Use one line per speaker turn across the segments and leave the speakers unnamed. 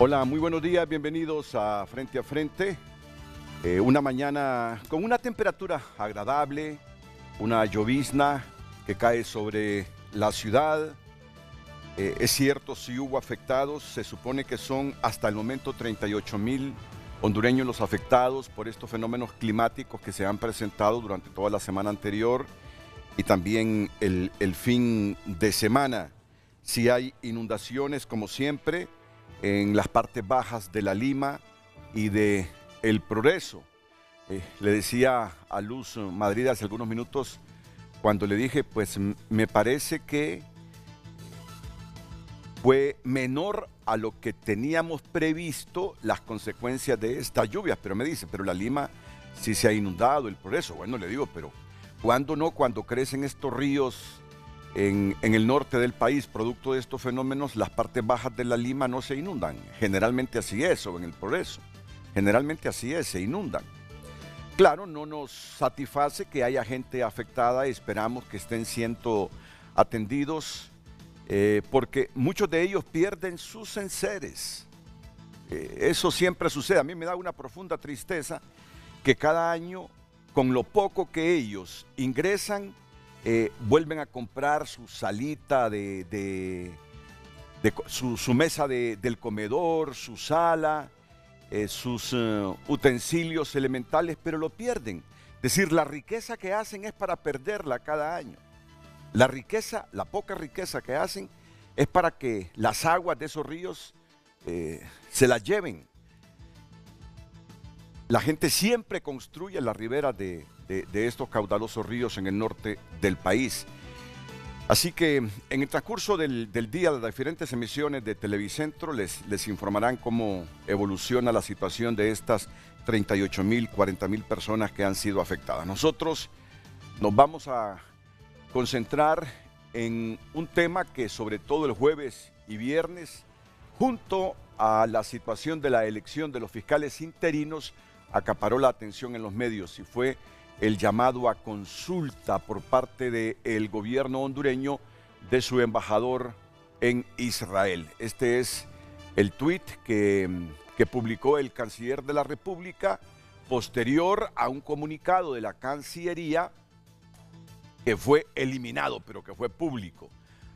Hola, muy buenos días, bienvenidos a Frente a Frente. Eh, una mañana con una temperatura agradable, una llovizna que cae sobre la ciudad. Eh, es cierto, si hubo afectados, se supone que son hasta el momento 38 mil hondureños los afectados por estos fenómenos climáticos que se han presentado durante toda la semana anterior y también el, el fin de semana. Si hay inundaciones, como siempre, en las partes bajas de la Lima y de El Progreso. Eh, le decía a Luz Madrid hace algunos minutos, cuando le dije, pues me parece que fue menor a lo que teníamos previsto las consecuencias de estas lluvias, pero me dice, pero la Lima sí se ha inundado, el progreso. Bueno, le digo, pero ¿cuándo no? Cuando crecen estos ríos en, el norte del país, producto de estos fenómenos, las partes bajas de la Lima no se inundan. Generalmente así es, o en el progreso. Generalmente así es, se inundan. Claro, no nos satisface que haya gente afectada, esperamos que estén siendo atendidos, eh, porque muchos de ellos pierden sus enseres. Eh, eso siempre sucede. A mí me da una profunda tristeza que cada año, con lo poco que ellos ingresan, eh, vuelven a comprar su salita de, su, mesa del comedor, su sala, eh, sus eh, utensilios elementales, pero lo pierden. Es decir, la riqueza que hacen es para perderla cada año. La riqueza, la poca riqueza que hacen es para que las aguas de esos ríos se las lleven. La gente siempre construye la ribera de, de, estos caudalosos ríos en el norte del país. Así que en el transcurso del, día, las diferentes emisiones de Televicentro les, les informarán cómo evoluciona la situación de estas 38 mil, 40 mil personas que han sido afectadas. Nosotros nos vamos a concentrar en un tema que sobre todo el jueves y viernes, junto a la situación de la elección de los fiscales interinos, acaparó la atención en los medios y fue el llamado a consulta por parte del gobierno hondureño de su embajador en Israel. Este es el tuit que, que publicó el canciller de la República posterior a un comunicado de la Cancillería que fue eliminado, pero que fue público.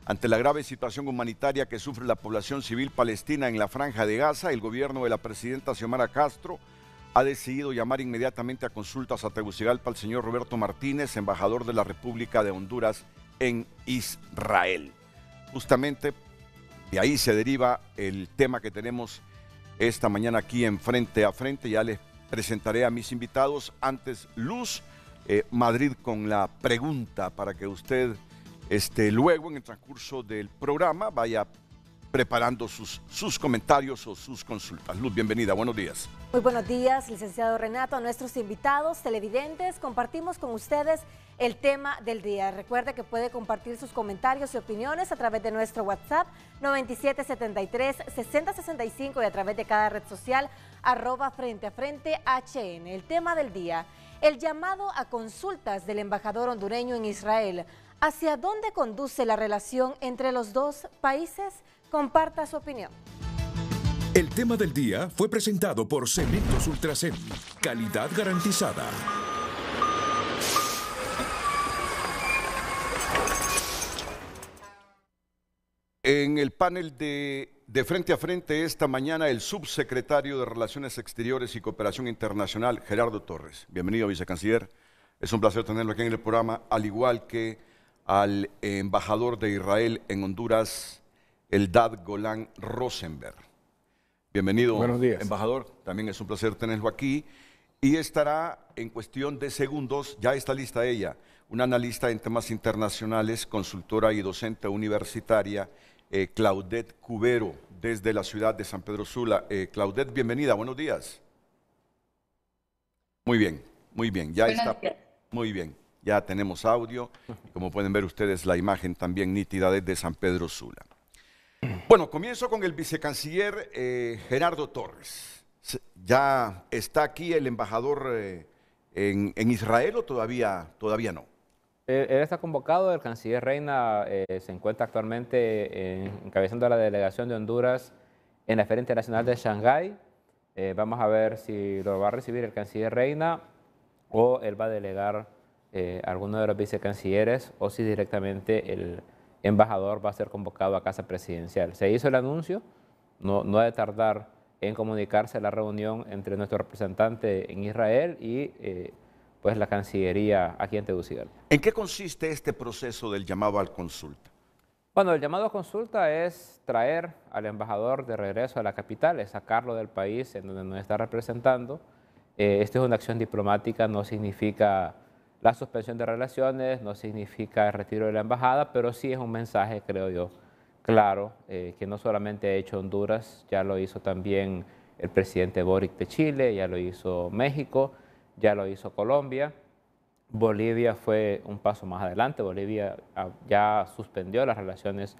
Ante la grave situación humanitaria que sufre la población civil palestina en la franja de Gaza, el gobierno de la presidenta Xiomara Castro ha decidido llamar inmediatamente a consultas a Tegucigalpa al señor Roberto Martínez, embajador de la República de Honduras en Israel. Justamente de ahí se deriva el tema que tenemos esta mañana aquí en Frente a Frente. Ya les presentaré a mis invitados. Antes, Luz eh, Madrid con la pregunta para que usted este, luego en el transcurso del programa vaya preparando sus, sus comentarios o sus consultas. Luz, bienvenida, buenos días.
Muy buenos días, licenciado Renato, a nuestros invitados, televidentes, compartimos con ustedes el tema del día. Recuerde que puede compartir sus comentarios y opiniones a través de nuestro WhatsApp 9773-6065 y a través de cada red social arroba frente a frente HN. El tema del día, el llamado a consultas del embajador hondureño en Israel. ¿Hacia dónde conduce la relación entre los dos países? Comparta su opinión.
El tema del día fue presentado por Cementos Ultracem. Calidad garantizada.
En el panel de, de, frente a frente esta mañana, el subsecretario de Relaciones Exteriores y Cooperación Internacional, Gerardo Torres. Bienvenido, vicecanciller. Es un placer tenerlo aquí en el programa, al igual que al embajador de Israel en Honduras, el Dad Golan Rosenberg. Bienvenido,
Buenos días.
embajador. También es un placer tenerlo aquí. Y estará en cuestión de segundos, ya está lista ella, una analista en temas internacionales, consultora y docente universitaria, eh, Claudette Cubero, desde la ciudad de San Pedro Sula. Eh, Claudette, bienvenida, buenos días. Muy bien, muy bien, ya está. Muy bien, ya tenemos audio. Como pueden ver ustedes, la imagen también nítida desde San Pedro Sula. Bueno, comienzo con el vicecanciller eh, Gerardo Torres. ¿Ya está aquí el embajador eh, en, Israel o todavía, todavía no?
Él, está convocado, el canciller Reina eh, se encuentra actualmente encabezando la delegación de Honduras en la Feria Internacional de Shanghái. Eh, vamos a ver si lo va a recibir el canciller Reina o él va a delegar eh, alguno de los vicecancilleres o si directamente el embajador va a ser convocado a casa presidencial. Se hizo el anuncio, no, no ha de tardar en comunicarse la reunión entre nuestro representante en Israel y eh, pues la Cancillería aquí en Tegucigalpa.
¿En qué consiste este proceso del llamado al consulta?
Bueno, el llamado a consulta es traer al embajador de regreso a la capital, es sacarlo del país en donde nos está representando. Eh, esto es una acción diplomática, no significa la suspensión de relaciones, no significa el retiro de la embajada, pero sí es un mensaje, creo yo, claro, eh, que no solamente ha hecho Honduras, ya lo hizo también el presidente Boric de Chile, ya lo hizo México, ya lo hizo Colombia. Bolivia fue un paso más adelante, Bolivia ah, ya suspendió las relaciones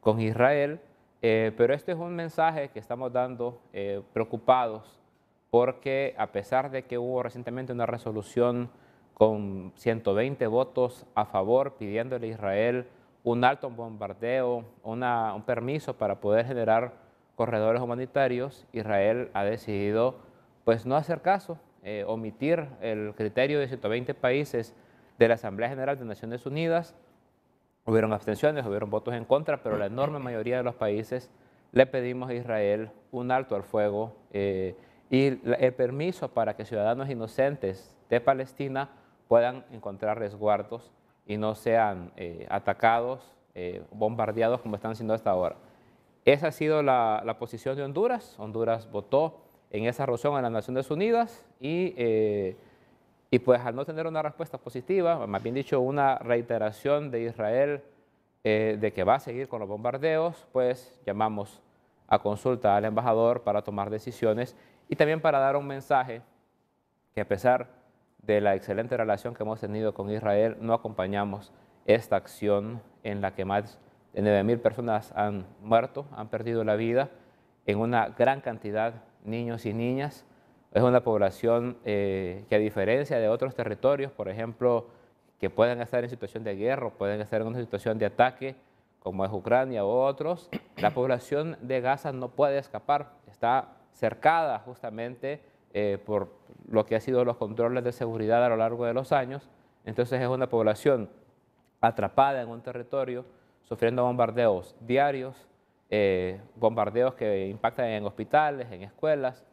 con Israel, eh, pero este es un mensaje que estamos dando eh, preocupados porque a pesar de que hubo recientemente una resolución con 120 votos a favor pidiéndole a Israel un alto bombardeo, un permiso para poder generar corredores humanitarios, Israel ha decidido pues no hacer caso eh, omitir el criterio de 120 países de la Asamblea General de Naciones Unidas. Hubieron abstenciones, hubieron votos en contra, pero la enorme mayoría de los países le pedimos a Israel un alto al fuego eh, y el permiso para que ciudadanos inocentes de Palestina puedan encontrar resguardos y no sean eh, atacados, bombardeados como están siendo hasta ahora. Esa ha sido la, la posición de Honduras. Honduras votó en esa resolución en las Naciones Unidas y, eh, y pues al no tener una respuesta positiva, más bien dicho una reiteración de Israel eh, de que va a seguir con los bombardeos, pues llamamos a consulta al embajador para tomar decisiones y también para dar un mensaje que a pesar de la excelente relación que hemos tenido con Israel, no acompañamos esta acción en la que más de 9.000 personas han muerto, han perdido la vida en una gran cantidad niños y niñas. Es una población eh, que a diferencia de otros territorios, por ejemplo, que pueden estar en situación de guerra, pueden estar en una situación de ataque, como es Ucrania u otros, la población de Gaza no puede escapar, está cercada justamente eh, por lo que ha sido los controles de seguridad a lo largo de los años. Entonces es una población atrapada en un territorio, sufriendo bombardeos diarios, eh, bombardeos que impactan en hospitales, en escuelas.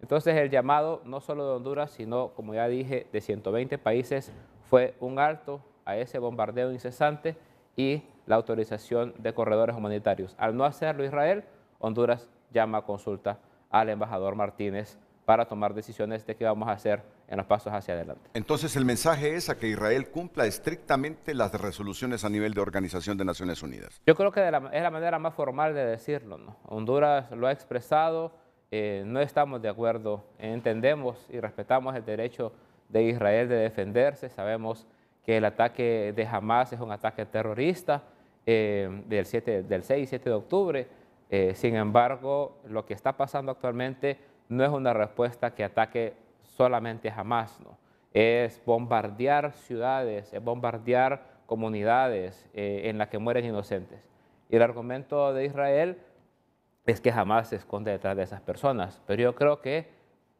Entonces el llamado no solo de Honduras, sino, como ya dije, de 120 países fue un alto a ese bombardeo incesante y la autorización de corredores humanitarios. Al no hacerlo Israel, Honduras llama a consulta al embajador Martínez para tomar decisiones de qué vamos a hacer en los pasos hacia adelante.
Entonces el mensaje es a que Israel cumpla estrictamente las resoluciones a nivel de Organización de Naciones Unidas.
Yo creo que es la manera más formal de decirlo. ¿no? Honduras lo ha expresado, eh, no estamos de acuerdo, entendemos y respetamos el derecho de Israel de defenderse, sabemos que el ataque de Hamas es un ataque terrorista eh, del, 7, del 6 y 7 de octubre, eh, sin embargo, lo que está pasando actualmente no es una respuesta que ataque solamente a Hamas, ¿no? es bombardear ciudades, es bombardear comunidades eh, en las que mueren inocentes. Y el argumento de Israel es que jamás se esconde detrás de esas personas. Pero yo creo que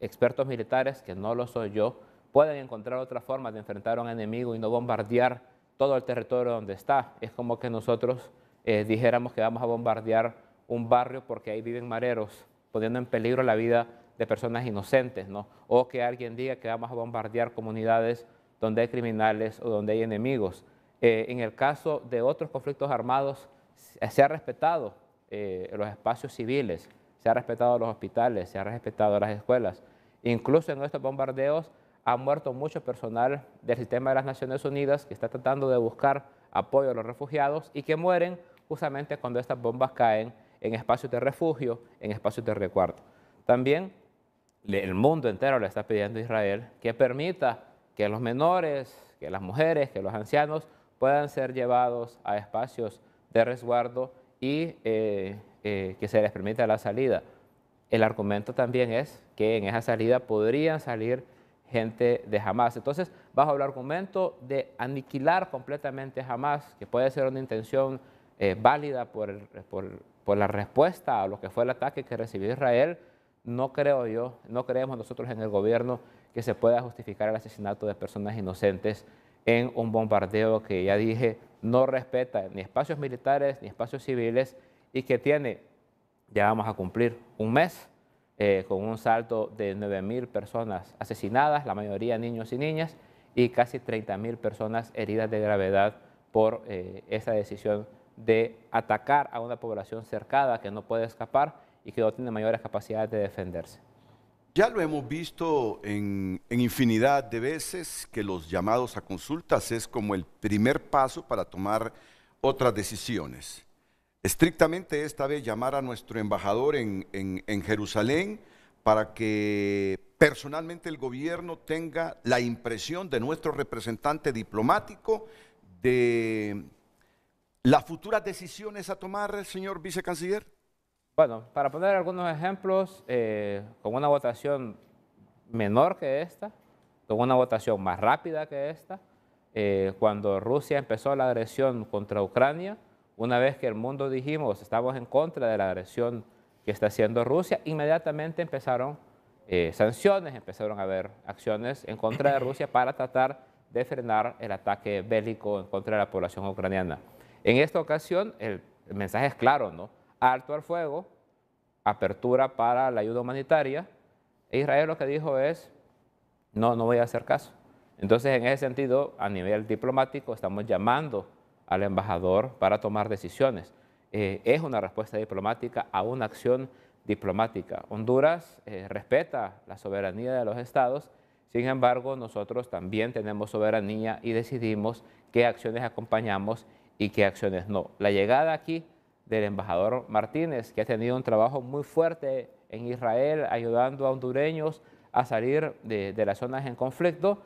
expertos militares, que no lo soy yo, pueden encontrar otra forma de enfrentar a un enemigo y no bombardear todo el territorio donde está. Es como que nosotros eh, dijéramos que vamos a bombardear un barrio porque ahí viven mareros, poniendo en peligro la vida de personas inocentes, ¿no? O que alguien diga que vamos a bombardear comunidades donde hay criminales o donde hay enemigos. Eh, en el caso de otros conflictos armados, se ha respetado eh, los espacios civiles, se ha respetado los hospitales, se ha respetado las escuelas. Incluso en estos bombardeos ha muerto mucho personal del sistema de las Naciones Unidas que está tratando de buscar apoyo a los refugiados y que mueren justamente cuando estas bombas caen en espacios de refugio, en espacios de recuarto. También el mundo entero le está pidiendo a Israel que permita que los menores, que las mujeres, que los ancianos puedan ser llevados a espacios de resguardo y eh, eh, que se les permita la salida. El argumento también es que en esa salida podrían salir gente de Hamas. Entonces, bajo el argumento de aniquilar completamente Hamas, que puede ser una intención eh, válida por por la respuesta a lo que fue el ataque que recibió Israel, no creo yo, no creemos nosotros en el gobierno que se pueda justificar el asesinato de personas inocentes en un bombardeo que ya dije no respeta ni espacios militares ni espacios civiles y que tiene, ya vamos a cumplir un mes eh, con un salto de 9.000 personas asesinadas, la mayoría niños y niñas, y casi 30.000 personas heridas de gravedad por eh, esa decisión de atacar a una población cercada que no puede escapar y que no tiene mayores capacidades de defenderse.
Ya lo hemos visto en, infinidad de veces que los llamados a consultas es como el primer paso para tomar otras decisiones. Estrictamente esta vez llamar a nuestro embajador en, en Jerusalén para que personalmente el gobierno tenga la impresión de nuestro representante diplomático de las futuras decisiones a tomar, señor vicecanciller.
Bueno, para poner algunos ejemplos, eh, con una votación menor que esta, con una votación más rápida que esta, eh, cuando Rusia empezó la agresión contra Ucrania, una vez que el mundo dijimos estamos en contra de la agresión que está haciendo Rusia, inmediatamente empezaron eh, sanciones, empezaron a haber acciones en contra de Rusia para tratar de frenar el ataque bélico en contra de la población ucraniana. En esta ocasión, el mensaje es claro, ¿no? alto al fuego, apertura para la ayuda humanitaria. E Israel lo que dijo es, no, no voy a hacer caso. Entonces, en ese sentido, a nivel diplomático, estamos llamando al embajador para tomar decisiones. Eh, es una respuesta diplomática a una acción diplomática. Honduras eh, respeta la soberanía de los estados, sin embargo, nosotros también tenemos soberanía y decidimos qué acciones acompañamos y qué acciones no. La llegada aquí del embajador Martínez, que ha tenido un trabajo muy fuerte en Israel, ayudando a hondureños a salir de, las zonas en conflicto,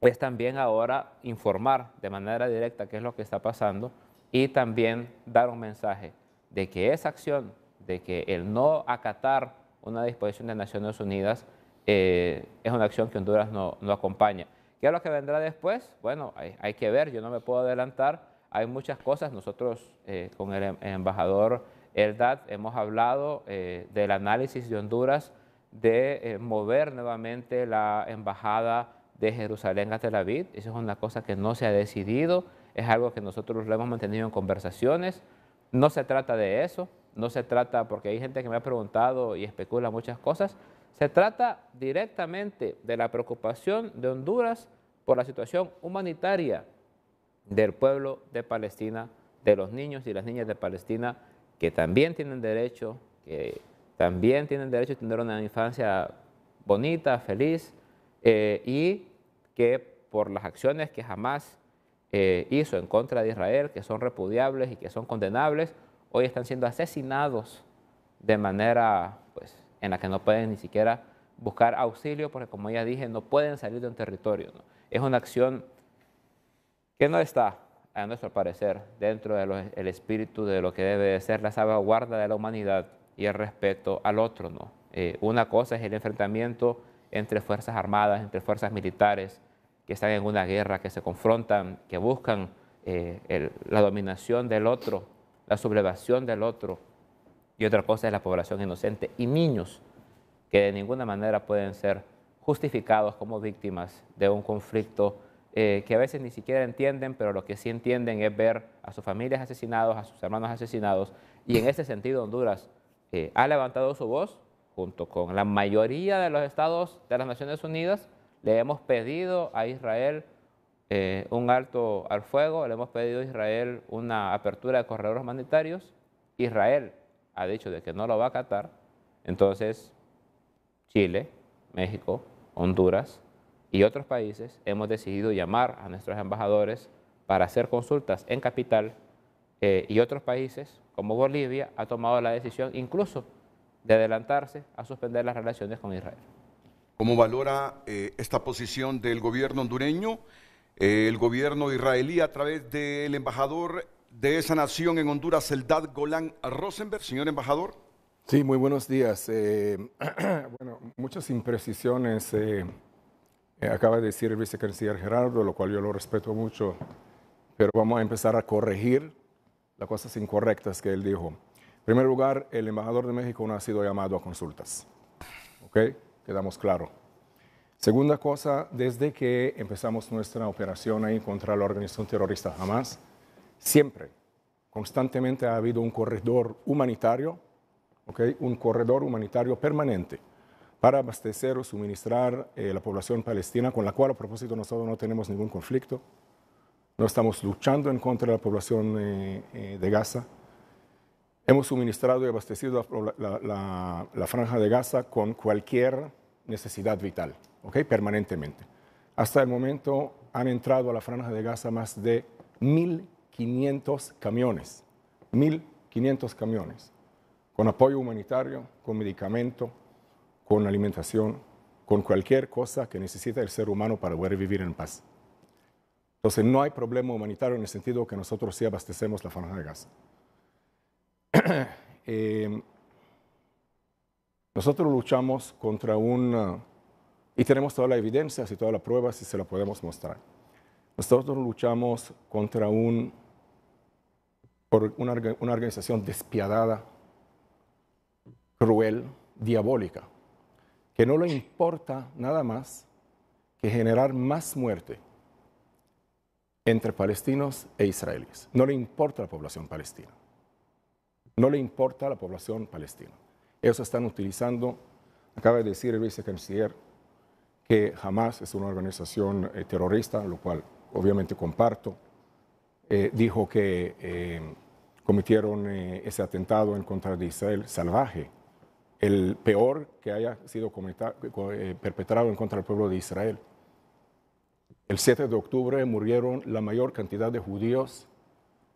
es también ahora informar de manera directa qué es lo que está pasando y también dar un mensaje de que esa acción, de que el no acatar una disposición de Naciones Unidas eh, es una acción que Honduras no, acompaña. ¿Qué es lo que vendrá después? Bueno, hay, hay que ver, yo no me puedo adelantar, hay muchas cosas. Nosotros eh, con el, em, embajador Eldad hemos hablado eh, del análisis de Honduras de eh, mover nuevamente la embajada de Jerusalén a Tel Aviv. Eso es una cosa que no se ha decidido, es algo que nosotros lo hemos mantenido en conversaciones. No se trata de eso, no se trata, porque hay gente que me ha preguntado y especula muchas cosas, se trata directamente de la preocupación de Honduras por la situación humanitaria del pueblo de Palestina, de los niños y las niñas de Palestina, que también tienen derecho, que también tienen derecho a tener una infancia bonita, feliz, eh, y que por las acciones que jamás eh, hizo en contra de Israel, que son repudiables y que son condenables, hoy están siendo asesinados de manera pues, en la que no pueden ni siquiera buscar auxilio, porque como ya dije, no pueden salir de un territorio. Es una acción que no está, a nuestro parecer, dentro del espíritu de lo que debe de ser la salvaguarda de la humanidad y el respeto al otro. ¿no? Eh, una cosa es el enfrentamiento entre fuerzas armadas, entre fuerzas militares que están en una guerra, que se confrontan, que buscan eh, la dominación del otro, la sublevación del otro. Y otra cosa es la población inocente y niños que de ninguna manera pueden ser justificados como víctimas de un conflicto eh, que a veces ni siquiera entienden, pero lo que sí entienden es ver a sus familias asesinados, a sus hermanos asesinados. Y en ese sentido Honduras eh, ha levantado su voz junto con la mayoría de los estados de las Naciones Unidas. Le hemos pedido a Israel eh, un alto al fuego, le hemos pedido a Israel una apertura de corredores humanitarios. Israel ha dicho de que no lo va a acatar. Entonces, Chile, México, Honduras, y otros países hemos decidido llamar a nuestros embajadores para hacer consultas en capital eh, y otros países, como Bolivia, ha tomado la decisión incluso de adelantarse a suspender las relaciones con Israel.
¿Cómo valora eh, esta posición del gobierno hondureño? Eh, el gobierno israelí a través del embajador de esa nación en Honduras, Eldad Golán Rosenberg. Señor embajador.
Sí, muy buenos días. bueno, muchas imprecisiones eh, acaba de decir el vicecanciller Gerardo, lo cual yo lo respeto mucho, pero vamos a empezar a corregir las cosas incorrectas que él dijo. primer lugar, el embajador de México no ha sido llamado a consultas. ¿Ok? Quedamos claro. Segunda cosa, desde que empezamos nuestra operación ahí contra la organización terrorista Hamas, siempre, constantemente ha habido un corredor humanitario, ¿ok? un corredor humanitario permanente para abastecer o suministrar eh, la población palestina, con la cual a propósito nosotros no tenemos ningún conflicto. No estamos luchando en contra de la población eh, eh, de Gaza. Hemos suministrado y abastecido la, la, la, franja de Gaza con cualquier necesidad vital, ¿ok? Permanentemente. Hasta el momento han entrado a la franja de Gaza más de 1.500 camiones, 1.500 camiones, con apoyo humanitario, con medicamento, con alimentación, con cualquier cosa que necesita el ser humano para poder vivir en paz. Entonces no hay problema humanitario en el sentido que nosotros sí abastecemos la franja de Gaza. eh, nosotros luchamos contra un, y tenemos toda la evidencia y todas las pruebas y se la podemos mostrar. Nosotros luchamos contra un, por una organización despiadada, cruel, diabólica, que no le importa nada más que generar más muerte entre palestinos e israelíes. No le importa la población palestina. No le importa la población palestina. Ellos están utilizando, acaba de decir el vicecanciller, que Hamas es una organización eh, terrorista, lo cual obviamente comparto. Eh, dijo que eh, cometieron ese atentado en contra de Israel salvaje, el peor que haya sido eh, perpetrado en contra del pueblo de Israel. El 7 de octubre murieron la mayor cantidad de judíos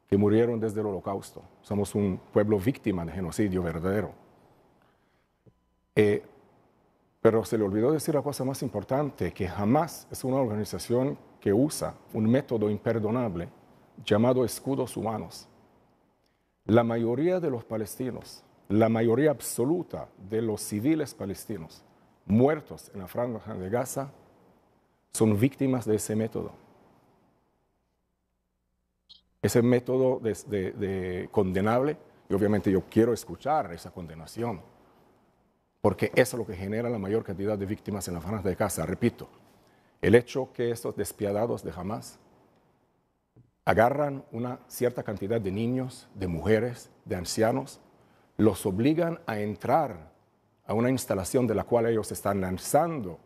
que murieron desde el holocausto. Somos un pueblo víctima de genocidio verdadero. Eh, pero se le olvidó decir la cosa más importante, que jamás es una organización que usa un método imperdonable llamado escudos humanos. La mayoría de los palestinos, la mayoría absoluta de los civiles palestinos muertos en la franja de Gaza son víctimas de ese método. Ese método de, de, de condenable, y obviamente yo quiero escuchar esa condenación, porque eso es lo que genera la mayor cantidad de víctimas en la franja de Gaza. Repito, el hecho que estos despiadados de Hamas agarran una cierta cantidad de niños, de mujeres, de ancianos, los obligan a entrar a una instalación de la cual ellos están lanzando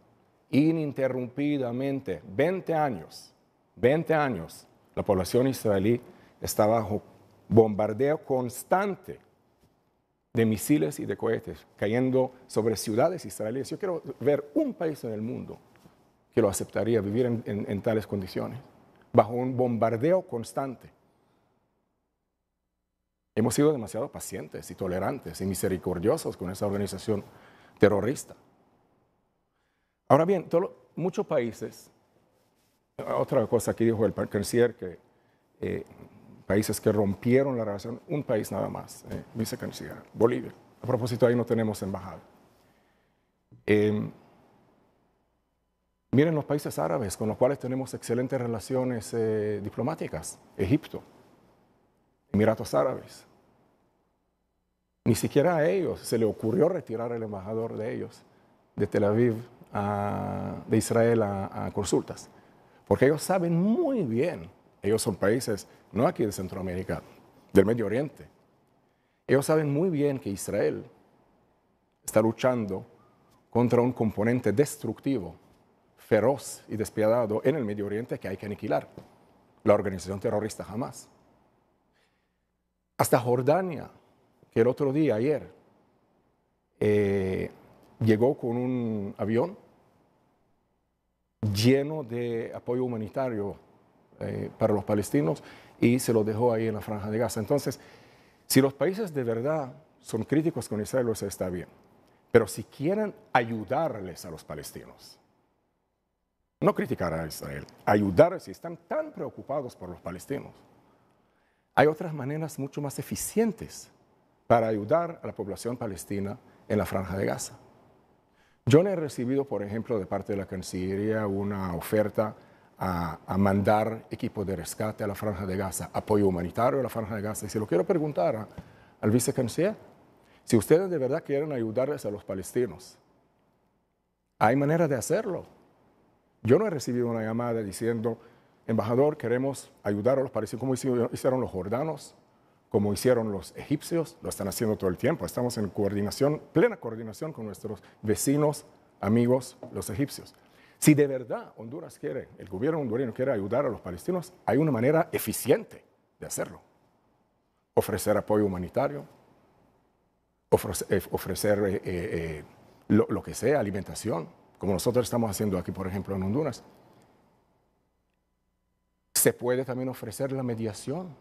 ininterrumpidamente 20 años, 20 años, la población israelí está bajo bombardeo constante de misiles y de cohetes cayendo sobre ciudades israelíes. Yo quiero ver un país en el mundo que lo aceptaría vivir en, tales condiciones, bajo un bombardeo constante. Hemos sido demasiado pacientes y tolerantes y misericordiosos con esa organización terrorista. Ahora bien, muchos países, otra cosa que dijo el canciller, que eh, países que rompieron la relación, un país nada más, eh, vicecanciller, Bolivia. A propósito, ahí no tenemos embajada. Eh, miren los países árabes con los cuales tenemos excelentes relaciones eh, diplomáticas, Egipto, Emiratos Árabes. Ni siquiera a ellos se le ocurrió retirar el embajador de ellos, de Tel Aviv, a, de Israel a, a consultas, porque ellos saben muy bien, ellos son países, no aquí de Centroamérica, del Medio Oriente, ellos saben muy bien que Israel está luchando contra un componente destructivo, feroz y despiadado en el Medio Oriente que hay que aniquilar, la organización terrorista Hamas. Hasta Jordania, que el otro día, ayer, eh, llegó con un avión lleno de apoyo humanitario eh, para los palestinos y se lo dejó ahí en la franja de Gaza. Entonces, si los países de verdad son críticos con Israel, eso está bien. Pero si quieren ayudarles a los palestinos, no criticar a Israel, ayudarles si están tan preocupados por los palestinos, hay otras maneras mucho más eficientes para ayudar a la población palestina en la franja de Gaza. Yo no he recibido, por ejemplo, de parte de la Cancillería una oferta a, mandar equipos de rescate a la franja de Gaza, apoyo humanitario a la franja de Gaza. Y se lo quiero preguntar al vicecanciller. Si ustedes de verdad quieren ayudarles a los palestinos, hay manera de hacerlo. Yo no he recibido una llamada diciendo, embajador, queremos ayudar a los palestinos como hicieron los jordanos, como hicieron los egipcios, lo están haciendo todo el tiempo. Estamos en coordinación, plena coordinación con nuestros vecinos, amigos, los egipcios. Si de verdad Honduras quiere, el gobierno hondureño quiere ayudar a los palestinos, hay una manera eficiente de hacerlo. Ofrecer apoyo humanitario, ofrecer, eh, eh, eh, lo, que sea, alimentación, como nosotros estamos haciendo aquí, por ejemplo, en Honduras. Se puede también ofrecer la mediación.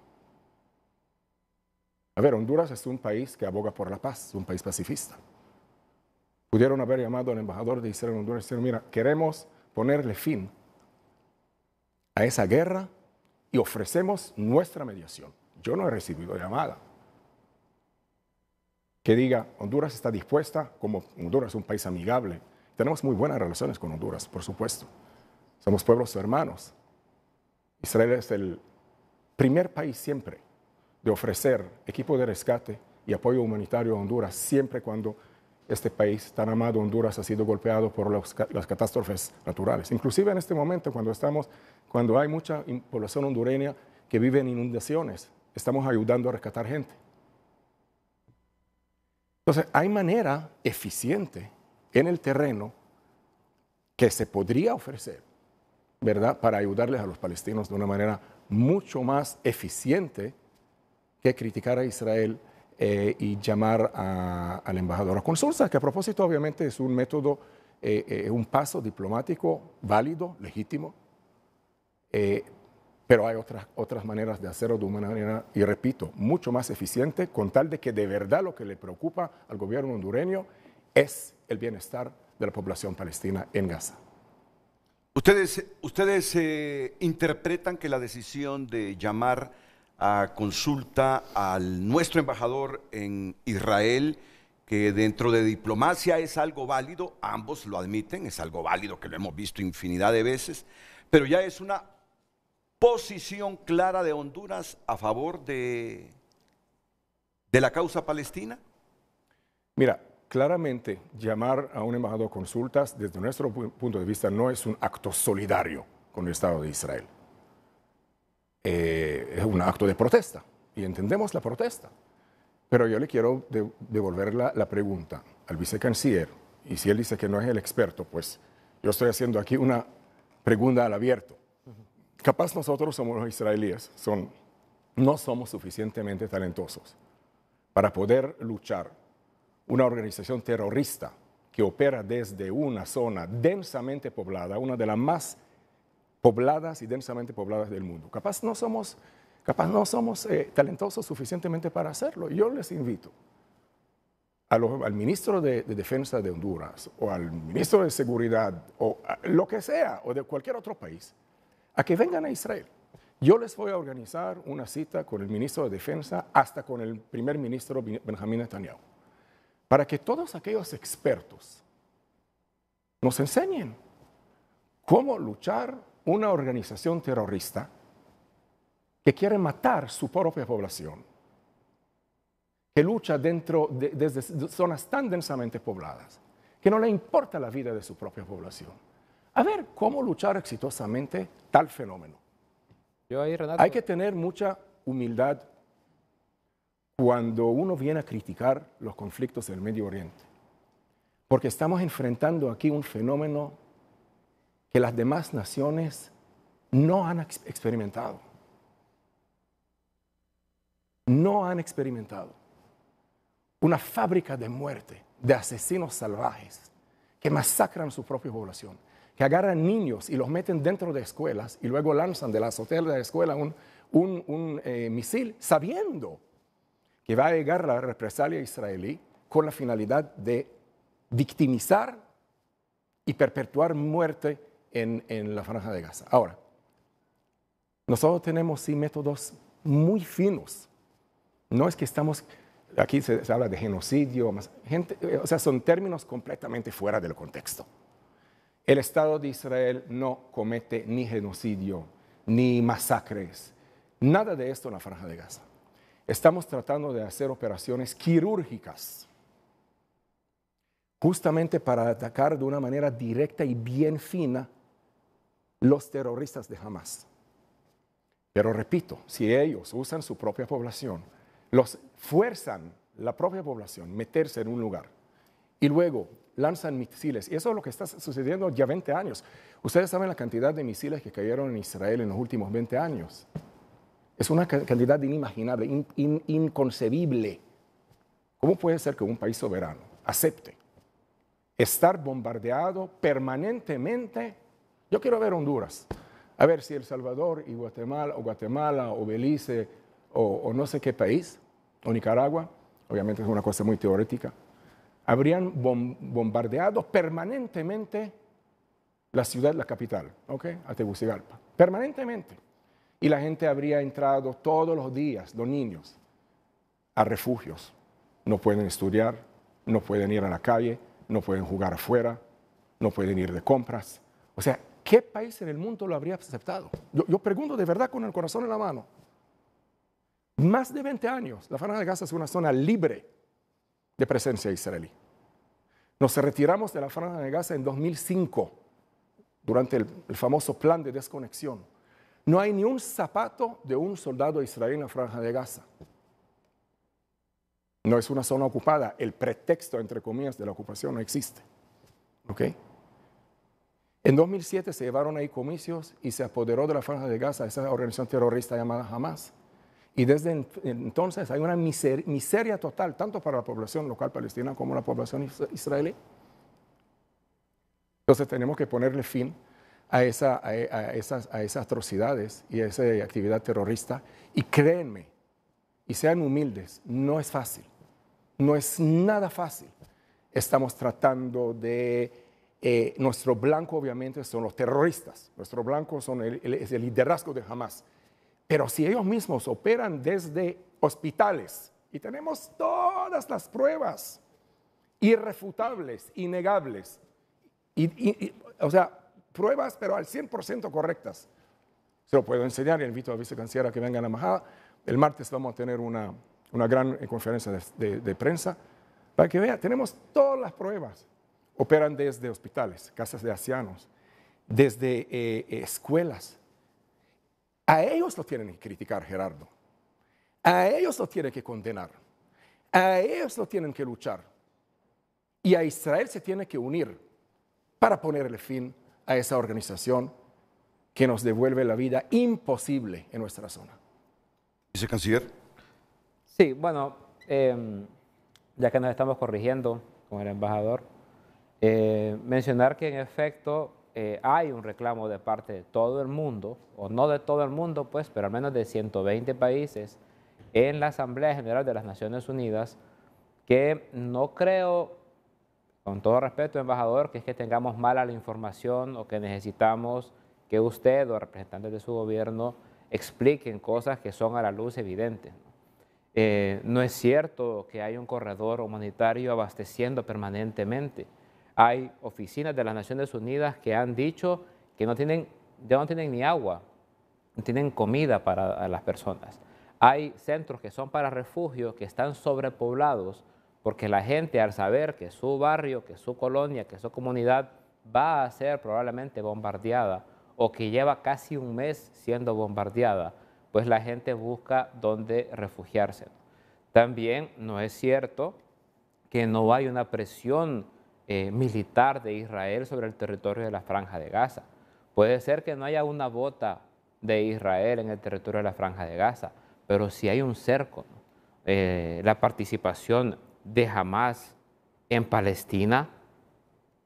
A ver, Honduras es un país que aboga por la paz, un país pacifista. Pudieron haber llamado al embajador de Israel en Honduras y decir, mira, queremos ponerle fin a esa guerra y ofrecemos nuestra mediación. Yo no he recibido llamada que diga Honduras está dispuesta, como Honduras es un país amigable. Tenemos muy buenas relaciones con Honduras, por supuesto. Somos pueblos hermanos. Israel es el primer país siempre de ofrecer equipo de rescate y apoyo humanitario a Honduras, siempre cuando este país tan amado Honduras ha sido golpeado por las catástrofes naturales. Inclusive en este momento, cuando, estamos, cuando hay mucha población hondureña que vive en inundaciones, estamos ayudando a rescatar gente. Entonces, hay manera eficiente en el terreno que se podría ofrecer, ¿verdad?, para ayudarles a los palestinos de una manera mucho más eficiente que criticar a Israel eh, y llamar embajador a consulta, que a propósito obviamente es un método, eh, eh, un paso diplomático válido, legítimo, pero hay otras, otras maneras de hacerlo de una manera, y repito, mucho más eficiente, con tal de que de verdad lo que le preocupa al gobierno hondureño es el bienestar de la población palestina en Gaza.
Ustedes, ustedes interpretan que la decisión de llamar a consulta al nuestro embajador en Israel, que dentro de diplomacia es algo válido, ambos lo admiten, es algo válido que lo hemos visto infinidad de veces, pero ya es una posición clara de Honduras a favor de, de la causa palestina?
Mira, claramente llamar a un embajador consultas desde nuestro punto de vista no es un acto solidario con el Estado de Israel. Eh, es un acto de protesta y entendemos la protesta. Pero yo le quiero devolver la, la, pregunta al vicecanciller y si él dice que no es el experto, pues yo estoy haciendo aquí una pregunta al abierto. Capaz nosotros somos los israelíes, son, no somos suficientemente talentosos para poder luchar una organización terrorista que opera desde una zona densamente poblada, una de las más pobladas y densamente pobladas del mundo. Capaz no somos, capaz no somos eh, talentosos suficientemente para hacerlo. Yo les invito al ministro de, Defensa de Honduras o al ministro de Seguridad o lo que sea o de cualquier otro país a que vengan a Israel. Yo les voy a organizar una cita con el ministro de Defensa hasta con el primer ministro Benjamín Netanyahu para que todos aquellos expertos nos enseñen cómo luchar una organización terrorista que quiere matar su propia población, que lucha dentro de desde zonas tan densamente pobladas, que no le importa la vida de su propia población. A ver, ¿cómo luchar exitosamente tal fenómeno? Hay que tener mucha humildad cuando uno viene a criticar los conflictos del Medio Oriente, porque estamos enfrentando aquí un fenómeno que las demás naciones no han experimentado. No han experimentado. Una fábrica de muerte, de asesinos salvajes que masacran su propia población, que agarran niños y los meten dentro de escuelas y luego lanzan de la azotea de la escuela un, eh, misil sabiendo que va a llegar la represalia israelí con la finalidad de victimizar y perpetuar muerte en, la franja de Gaza. Ahora, nosotros tenemos sí métodos muy finos. No es que estamos, aquí se, habla de genocidio, gente, o sea, son términos completamente fuera del contexto. El Estado de Israel no comete ni genocidio, ni masacres, nada de esto en la franja de Gaza. Estamos tratando de hacer operaciones quirúrgicas, justamente para atacar de una manera directa y bien fina los terroristas de Hamas. Pero repito, si ellos usan su propia población, los fuerzan la propia población meterse en un lugar y luego lanzan misiles, y eso es lo que está sucediendo ya 20 años. Ustedes saben la cantidad de misiles que cayeron en Israel en los últimos 20 años. Es una cantidad inimaginable, inconcebible. ¿Cómo puede ser que un país soberano acepte estar bombardeado permanentemente? Yo quiero ver Honduras, a ver si El Salvador y Guatemala, o Guatemala, o Belice, o, no sé qué país, o Nicaragua, obviamente es una cosa muy teórica, habrían bombardeado permanentemente la ciudad, la capital, ¿ok? A Tegucigalpa, permanentemente y la gente habría entrado todos los días, los niños, a refugios. No pueden estudiar, no pueden ir a la calle, no pueden jugar afuera, no pueden ir de compras. O sea, ¿qué país en el mundo lo habría aceptado? Yo, pregunto de verdad con el corazón en la mano. Más de 20 años, la Franja de Gaza es una zona libre de presencia israelí. Nos retiramos de la Franja de Gaza en 2005, durante el famoso plan de desconexión. No hay ni un zapato de un soldado israelí en la franja de Gaza. No es una zona ocupada. El pretexto, entre comillas, de la ocupación no existe. ¿Ok? En 2007 se llevaron ahí comicios y se apoderó de la franja de Gaza esa organización terrorista llamada Hamas. Y desde entonces hay una miseria total, tanto para la población local palestina como la población israelí. Entonces tenemos que ponerle fin a, esa, esas, a esas atrocidades y a esa actividad terrorista. Y créenme, y sean humildes, no es fácil, no es nada fácil. Estamos tratando de, eh, nuestro blanco obviamente son los terroristas, nuestro blanco son el, es el liderazgo de Hamas. Pero si ellos mismos operan desde hospitales, y tenemos todas las pruebas irrefutables, innegables, y, o sea, pruebas, pero al 100% correctas. Se lo puedo enseñar y invito a la vicecanciller a que venga a la embajada. El martes vamos a tener una, una gran eh, conferencia de, prensa para que vea, tenemos todas las pruebas. Operan desde hospitales, casas de ancianos, desde eh, escuelas. A ellos lo tienen que criticar, Gerardo. A ellos lo tienen que condenar. A ellos lo tienen que luchar. Y a Israel se tiene que unir para ponerle fin a esa organización que nos devuelve la vida imposible en nuestra zona.
Vice Canciller.
Sí, bueno, em, ya que nos estamos corrigiendo con el embajador, eh, mencionar que en efecto eh, hay un reclamo de parte de todo el mundo, o no de todo el mundo, pues, pero al menos de 120 países en la Asamblea General de las Naciones Unidas, que no creo con todo respeto, embajador, que es que tengamos mala la información o que necesitamos que usted o representantes de su gobierno expliquen cosas que son a la luz evidentes. Eh, no es cierto que hay un corredor humanitario abasteciendo permanentemente. Hay oficinas de las Naciones Unidas que han dicho que no tienen, ya no tienen ni agua, no tienen comida para las personas. Hay centros que son para refugio que están sobrepoblados porque la gente al saber que su barrio, que su colonia, que su comunidad va a ser probablemente bombardeada o que lleva casi un mes siendo bombardeada, pues la gente busca dónde refugiarse. También no es cierto que no hay una presión eh, militar de Israel sobre el territorio de la Franja de Gaza. Puede ser que no haya una bota de Israel en el territorio de la Franja de Gaza, pero si hay un cerco, eh, la participación de Hamas en Palestina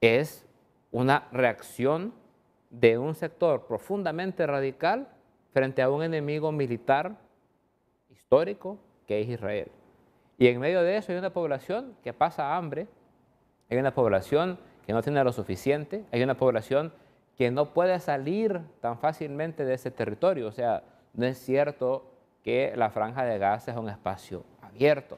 es una reacción de un sector profundamente radical frente a un enemigo militar histórico que es Israel. Y en medio de eso hay una población que pasa hambre, hay una población que no tiene lo suficiente, hay una población que no puede salir tan fácilmente de ese territorio. O sea, no es cierto que la franja de Gaza es un espacio abierto.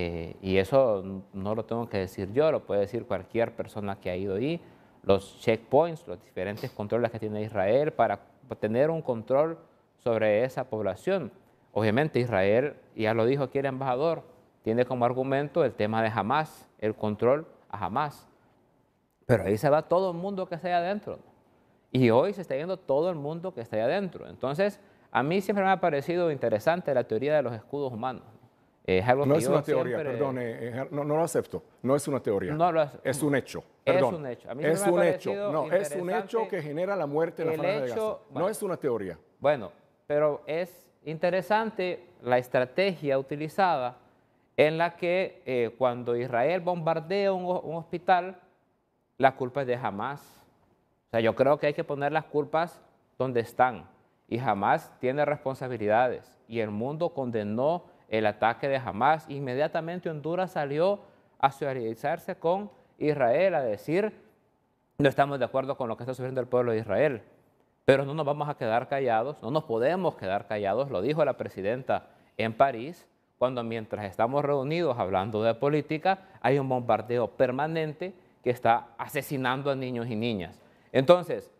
Eh, y eso no lo tengo que decir yo, lo puede decir cualquier persona que ha ido ahí. Los checkpoints, los diferentes controles que tiene Israel para tener un control sobre esa población. obviamente Israel, ya lo dijo aquí el embajador, tiene como argumento el tema de Hamas, el control a Hamas. Pero ahí se va todo el mundo que está ahí adentro. Y hoy se está yendo todo el mundo que está ahí adentro. Entonces, a mí siempre me ha parecido interesante la teoría de los escudos humanos.
Es algo no es una teoría, perdón, no, lo acepto. No es una teoría. No lo es un hecho. Perdón.
Es un hecho.
A mí es un hecho. No, es un hecho que genera la muerte en la franja de Gaza. no es una teoría.
Bueno, pero es interesante la estrategia utilizada en la que eh, cuando Israel bombardea un, un, hospital, la culpa es de Hamas. O sea, yo creo que hay que poner las culpas donde están. Y Hamas tiene responsabilidades. Y el mundo condenó el ataque de Hamas. Inmediatamente Honduras salió a solidarizarse con Israel, a decir, no estamos de acuerdo con lo que está sufriendo el pueblo de Israel, pero no nos vamos a quedar callados, no nos podemos quedar callados, lo dijo la presidenta en París, cuando mientras estamos reunidos hablando de política, hay un bombardeo permanente que está asesinando a niños y niñas. Entonces,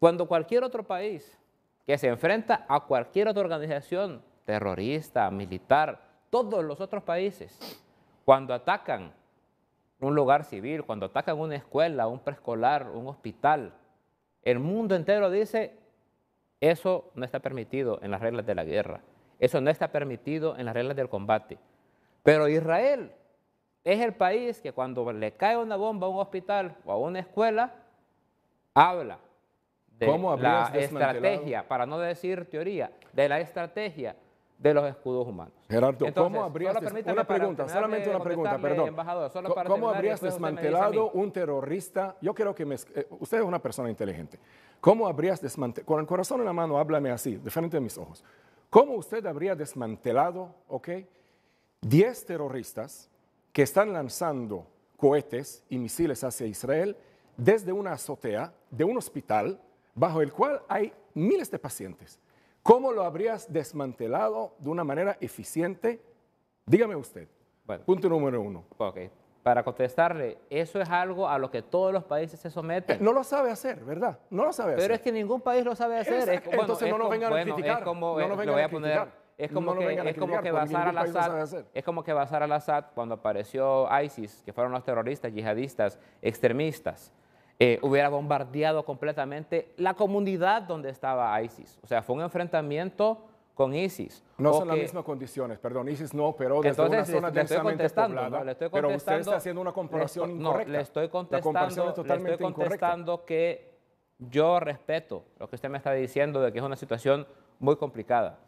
cuando cualquier otro país que se enfrenta a cualquier otra organización terrorista, militar, todos los otros países, cuando atacan un lugar civil, cuando atacan una escuela, un preescolar, un hospital, el mundo entero dice, eso no está permitido en las reglas de la guerra, eso no está permitido en las reglas del combate. Pero Israel es el país que cuando le cae una bomba a un hospital o a una escuela, habla de la estrategia, para no decir teoría, de la estrategia de los escudos humanos.
Gerardo, ¿cómo habrías una pregunta, solamente una pregunta, perdón. ¿Cómo habrías desmantelado un terrorista? Yo creo que eh, usted es una persona inteligente. ¿Cómo habrías desmantelado, con el corazón en la mano, háblame así, de frente a mis ojos. ¿Cómo usted habría desmantelado, ok, 10 terroristas que están lanzando cohetes y misiles hacia Israel desde una azotea de un hospital bajo el cual hay miles de pacientes? ¿Cómo lo habrías desmantelado de una manera eficiente? Dígame usted. Punto número uno.
Ok. Para contestarle, eso es algo a lo que todos los países se someten.
Eh, no lo sabe hacer, ¿verdad? No lo sabe hacer.
Pero es que ningún país lo sabe hacer.
Es, entonces no nos vengan a criticar.
Es como, no nos vengan a poner, es como que, es como que al-Assad, es como que Bashar al-Assad cuando apareció ISIS, que fueron los terroristas, yihadistas, extremistas, eh, hubiera bombardeado completamente la comunidad donde estaba ISIS. O sea, fue un enfrentamiento con ISIS.
No son las mismas condiciones, perdón, ISIS no operó desde una zona le estoy contestando,
no, le estoy
pero usted está haciendo una comparación incorrecta.
No, le estoy contestando, le estoy contestando que yo respeto lo que usted me está diciendo de que es una situación muy complicada.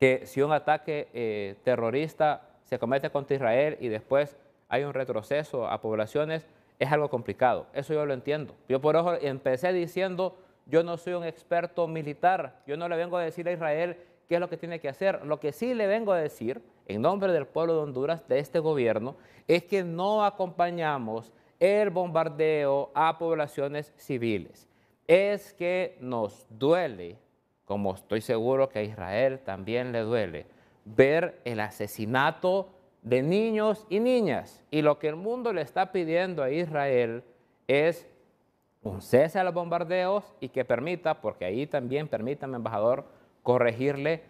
Que si un ataque eh, terrorista se comete contra Israel y después hay un retroceso a poblaciones, es algo complicado. Eso yo lo entiendo. Yo por eso empecé diciendo, yo no soy un experto militar, yo no le vengo a decir a Israel qué es lo que tiene que hacer. Lo que sí le vengo a decir, en nombre del pueblo de Honduras, de este gobierno, es que no acompañamos el bombardeo a poblaciones civiles. Es que nos duele, como estoy seguro que a Israel también le duele, ver el asesinato de niños y niñas. Y lo que el mundo le está pidiendo a Israel es un cese a los bombardeos y que permita, porque ahí también permítame, embajador, corregirle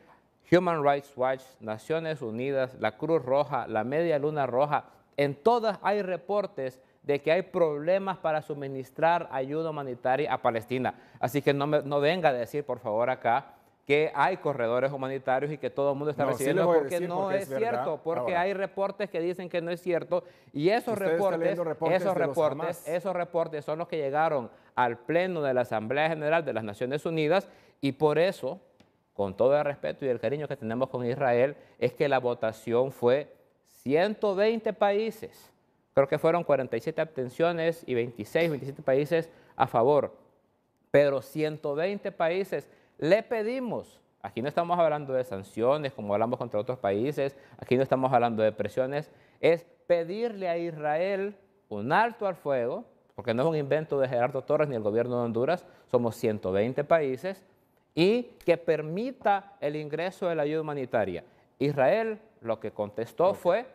Human Rights Watch, Naciones Unidas, la Cruz Roja, la Media Luna Roja, en todas hay reportes de que hay problemas para suministrar ayuda humanitaria a Palestina. Así que no, me, no venga a decir, por favor, acá que hay corredores humanitarios y que todo el mundo está recibiendo, porque no es, cierto, porque hay reportes que dicen que no es cierto y esos reportes, esos reportes, esos reportes son los que llegaron al pleno de la Asamblea General de las Naciones Unidas y por eso, con todo el respeto y el cariño que tenemos con Israel, es que la votación fue 120 países, creo que fueron 47 abstenciones y 26, 27 países a favor, pero 120 países le pedimos, aquí no estamos hablando de sanciones como hablamos contra otros países, aquí no estamos hablando de presiones, es pedirle a Israel un alto al fuego, porque no es un invento de Gerardo Torres ni el gobierno de Honduras, somos 120 países, y que permita el ingreso de la ayuda humanitaria. Israel lo que contestó fue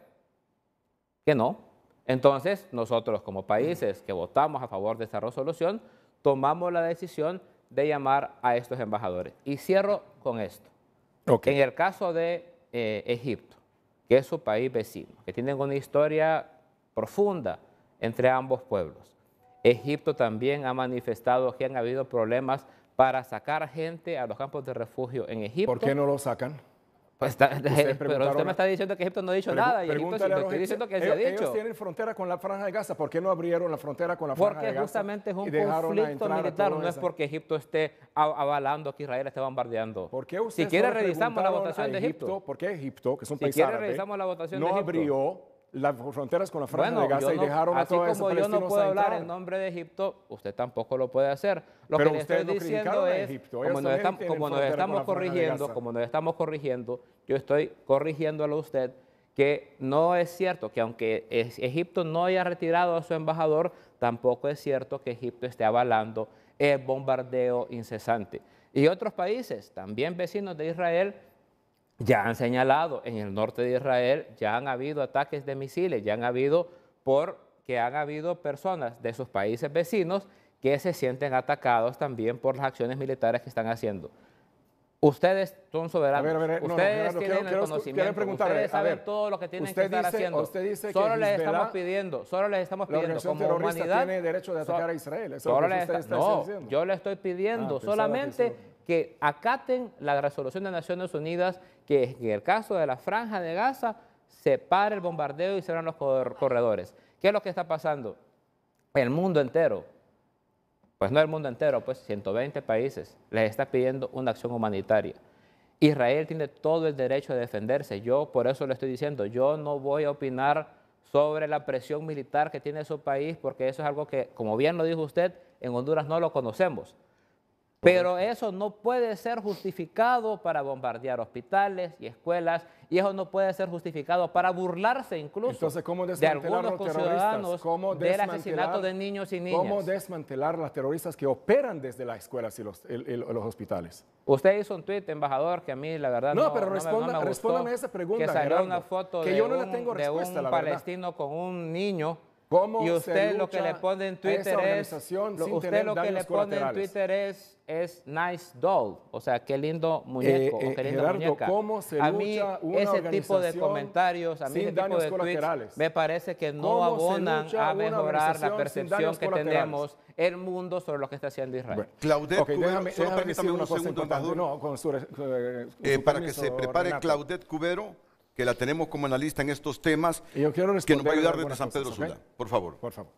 que no. Entonces, nosotros como países que votamos a favor de esta resolución, tomamos la decisión de llamar a estos embajadores. Y cierro con esto. En el caso de eh, Egipto, que es su país vecino, que tienen una historia profunda entre ambos pueblos, Egipto también ha manifestado que han habido problemas para sacar gente a los campos de refugio en Egipto.
¿Por qué no lo sacan?
Pues está- pero
preguntaron
usted me está diciendo que Egipto no ha dicho nada y Egipto sí estoy diciendo que se
egipcios.
ha
ellos,
dicho.
ellos tienen frontera con la Franja de Gaza. ¿Por qué no abrieron la frontera con la Franja
Porque
de Gaza?
justamente es un conflicto militar, no es porque Egipto esté avalando que Israel esté bombardeando.
¿Por qué
si
ustedes
quiere revisamos la votación de Egipto.
¿Por qué Egipto, que es un
Si
país
quiere,
árabe,
revisamos la votación
no
de Egipto.
abrió las fronteras con la Franja
Bueno,
de Gaza
yo
y
no-
dejaron a
así
todos esos
como yo no puedo hablar en nombre de Egipto, usted tampoco lo puede hacer. Lo
Pero
que le estoy
no
diciendo es,
Egipto,
como nos, estamos, como nos estamos corrigiendo, como nos estamos corrigiendo, yo estoy corrigiéndolo a usted que no es cierto que aunque Egipto no haya retirado a su embajador, tampoco es cierto que Egipto esté avalando el bombardeo incesante. Y otros países, también vecinos de Israel, ya han señalado en el norte de Israel, ya han habido ataques de misiles, ya han habido porque han habido personas de sus países vecinos que se sienten atacados también por las acciones militares que están haciendo. Ustedes son soberanos.
A ver, a ver, no, no,
ustedes
Gerardo,
tienen
quiero-
el
quiero-
conocimiento.
quiero
ustedes saben
ver,
todo lo que tienen que estar
dice-
haciendo.
usted dice que
solo les estamos pidiendo, solo les estamos
La
pidiendo
organización
como humanidad.
tiene derecho de atacar
so-
a Israel, eso es
solo les está-
está
no,
diciendo.
yo le estoy pidiendo
Ah,
solamente que acaten la resolución de Naciones Unidas que en el caso de la franja de Gaza se pare el bombardeo y se abran los cor- corredores. ¿Qué es lo que está pasando? El mundo entero, pues no el mundo entero, pues 120 países les está pidiendo una acción humanitaria. Israel tiene todo el derecho de defenderse. Yo por eso le estoy diciendo, yo no voy a opinar sobre la presión militar que tiene su país, porque eso es algo que, como bien lo dijo usted, en Honduras no lo conocemos. Pero eso no puede ser justificado para bombardear hospitales y escuelas, y eso no puede ser justificado para burlarse incluso
Entonces, ¿cómo
de algunos conciudadanos
¿Cómo
del asesinato de niños y niñas.
¿Cómo desmantelar las terroristas que operan desde las escuelas y los, el- el- los hospitales?
Usted hizo un tuit, embajador, que a mí la verdad
No,
no,
pero
me-
responda-
me gustó,
respóndame esa pregunta,
Que salió
Gerardo,
una foto
que
de,
yo no
un,
tengo
de un
la
palestino con un niño.
¿Cómo
y
se
usted lo que le pone en Twitter es, lo- usted lo que le pone en? Twitter es, es nice doll, o sea, qué lindo muñeco,
Eh,
o qué
eh,
linda
Gerardo,
muñeca.
¿cómo se
a mí
lucha una
ese tipo de comentarios, a mí ese tipo de tweets me parece que no
¿Cómo se
abonan a mejorar la percepción que tenemos el mundo sobre lo que está haciendo Israel.
Bueno,
Claudette
ok,
Cubero,
déjame,
solo
déjame
permítame un segundo, embajador.
No, con su, eh,
Eh, para que se prepare
Renata.
Claudette Cubero, que la tenemos como analista en estos temas,
Y yo quiero
que nos va a ayudar desde San Pedro
cosas.
Sula. Por favor.
Por favor.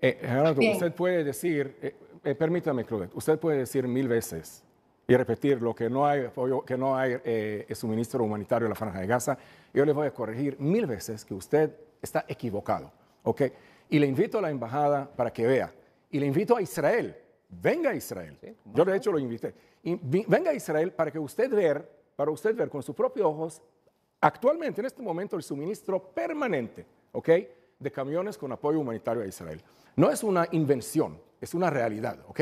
Eh, Gerardo,
Bien.
usted puede decir, eh, eh, permítame, Claudette, usted puede decir mil veces y repetir lo que no hay apoyo, que no hay eh, suministro humanitario en la franja de Gaza. Yo le voy a corregir mil veces que usted está equivocado, ¿ok? Y le invito a la embajada para que vea. Y le invito a Israel. Venga a Israel. Yo de hecho lo invité. Y venga a Israel para que usted ver, para usted ver con sus propios ojos actualmente, en este momento, el suministro permanente, ¿ok? De camiones con apoyo humanitario a Israel. No es una invención, es una realidad, ¿ok?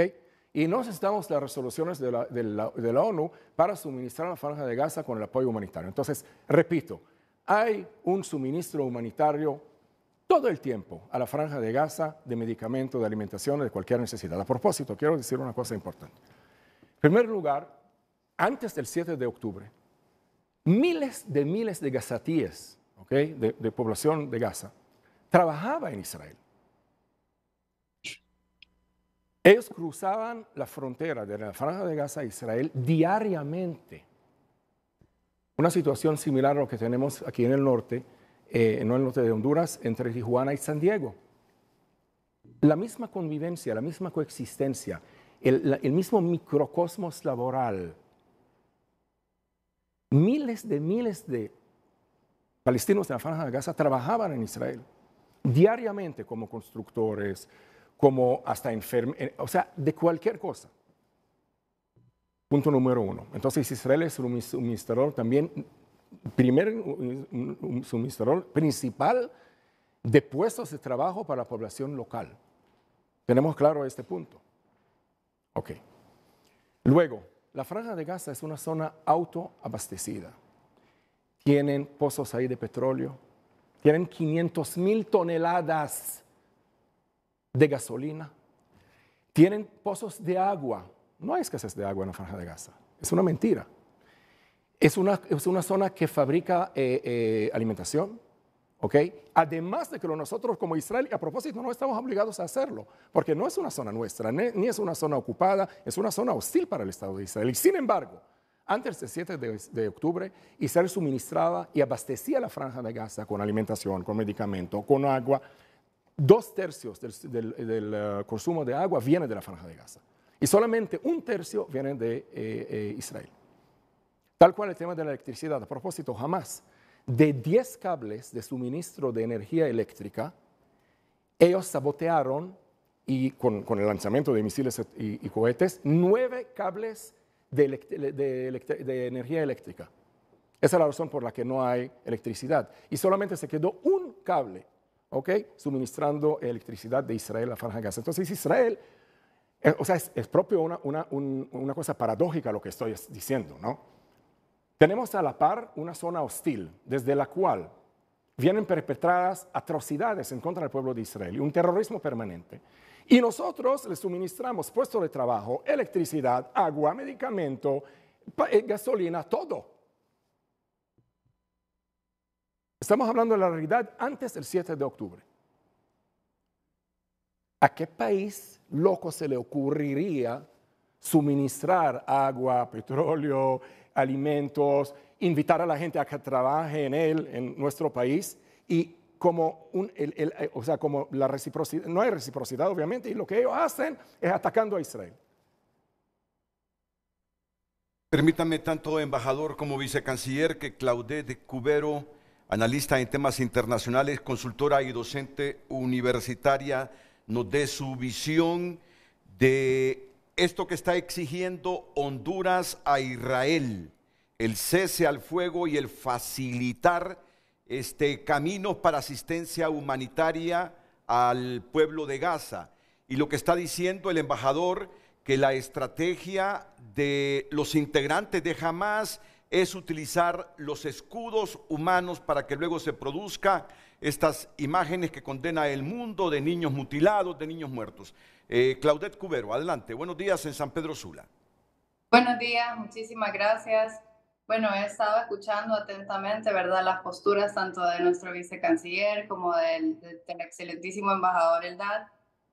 Y no necesitamos las resoluciones de la ONU para suministrar a la franja de Gaza con el apoyo humanitario. Entonces, repito, hay un suministro humanitario todo el tiempo a la franja de Gaza de medicamentos, de alimentación, de cualquier necesidad. A propósito, quiero decir una cosa importante. En primer lugar, antes del 7 de octubre, miles de miles de gazatíes, ¿ok? de, población de Gaza, trabajaba en Israel. Ellos cruzaban la frontera de la franja de Gaza a Israel diariamente. Una situación similar a lo que tenemos aquí en el norte, eh, no en el norte de Honduras, entre Tijuana y San Diego. La misma convivencia, la misma coexistencia, el mismo microcosmos laboral. Miles de miles de palestinos de la franja de Gaza trabajaban en Israel diariamente como constructores, como hasta enfermeros, o sea, de cualquier cosa. Punto número uno. Entonces Israel es un suministrador también, primer un suministrador principal de puestos de trabajo para la población local. Tenemos claro este punto. Ok. Luego, la franja de Gaza es una zona autoabastecida. Tienen pozos ahí de petróleo, tienen 500 mil toneladas de gasolina, tienen pozos de agua. No hay escasez de agua en la franja de Gaza. Es una mentira. Es una, es una zona que fabrica eh, eh, alimentación, ¿ok? Además de que nosotros como Israel, a propósito, no estamos obligados a hacerlo, porque no es una zona nuestra, ni, es una zona ocupada, es una zona hostil para el Estado de Israel. Sin embargo, antes del 7 de, de, octubre, Israel suministraba y abastecía la franja de Gaza con alimentación, con medicamento, con agua. Dos tercios del, uh, consumo de agua viene de la franja de Gaza y solamente un tercio viene de eh, eh, Israel. Tal cual el tema de la electricidad. A propósito, jamás de 10 cables de suministro de energía eléctrica, ellos sabotearon y con, con el lanzamiento de misiles y, y cohetes, nueve cables de, de, de, energía eléctrica. Esa es la razón por la que no hay electricidad. Y solamente se quedó un cable, ¿ok? Suministrando electricidad de Israel a la Franja de Gaza. Entonces Israel, eh, o sea, es, es propio una, una, un, una cosa paradójica lo que estoy diciendo, ¿no? Tenemos a la par una zona hostil desde la cual vienen perpetradas atrocidades en contra del pueblo de Israel, un terrorismo permanente. Y nosotros les suministramos puesto de trabajo, electricidad, agua, medicamento, eh, gasolina, todo. Estamos hablando de la realidad antes del 7 de octubre. ¿A qué país loco se le ocurriría suministrar agua, petróleo, alimentos, invitar a la gente a que trabaje en él, en nuestro país, y como, un, eh, o sea, como la reciprocidad, no hay reciprocidad obviamente, y lo que ellos hacen es atacando a Israel.
Permítame tanto embajador como vicecanciller que Claudette Cubero, analista en temas internacionales, consultora y docente universitaria, nos dé su visión de esto que está exigiendo Honduras a Israel, el cese al fuego y el facilitar este, caminos para asistencia humanitaria al pueblo de Gaza. Y lo que está diciendo el embajador, que la estrategia de los integrantes de Hamas es utilizar los escudos humanos para que luego se produzca estas imágenes que condena el mundo de niños mutilados, de niños muertos. Eh, Claudette Cubero, adelante. Buenos días en San Pedro Sula.
Buenos días, muchísimas gracias. Bueno, he estado escuchando atentamente, ¿verdad?, las posturas tanto de nuestro vicecanciller como del, del excelentísimo embajador Eldad.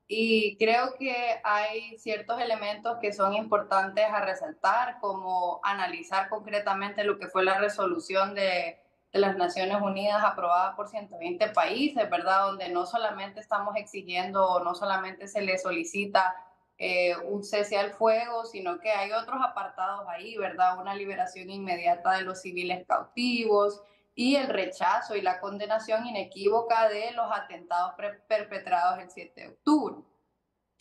Y creo que hay ciertos elementos que son importantes a resaltar, como analizar concretamente lo que fue la resolución de las Naciones Unidas aprobada por 120 países, ¿verdad? Donde no solamente estamos exigiendo o no solamente se le solicita eh, un cese al fuego, sino que hay otros apartados ahí, ¿verdad? Una liberación inmediata de los civiles cautivos y el rechazo y la condenación inequívoca de los atentados perpetrados el 7 de octubre.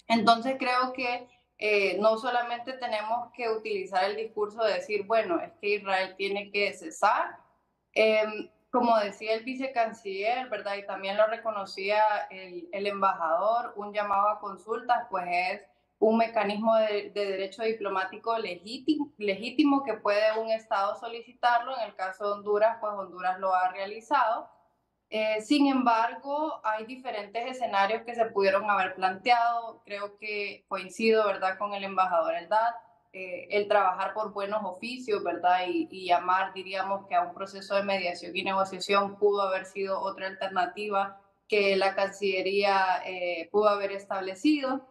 Entonces creo que eh, no solamente tenemos que utilizar el discurso de decir, bueno, es que Israel tiene que cesar, eh, como decía el vicecanciller, ¿verdad? Y también lo reconocía el, el, embajador, un llamado a consultas, pues es un mecanismo de, de derecho diplomático legítimo, que puede un Estado solicitarlo. En el caso de Honduras, pues Honduras lo ha realizado. Eh, sin embargo, hay diferentes escenarios que se pudieron haber planteado. Creo que coincido, ¿verdad?, con el embajador Eldad eh, el trabajar por buenos oficios, ¿verdad? Y, y, llamar, diríamos, que a un proceso de mediación y negociación pudo haber sido otra alternativa que la Cancillería eh, pudo haber establecido.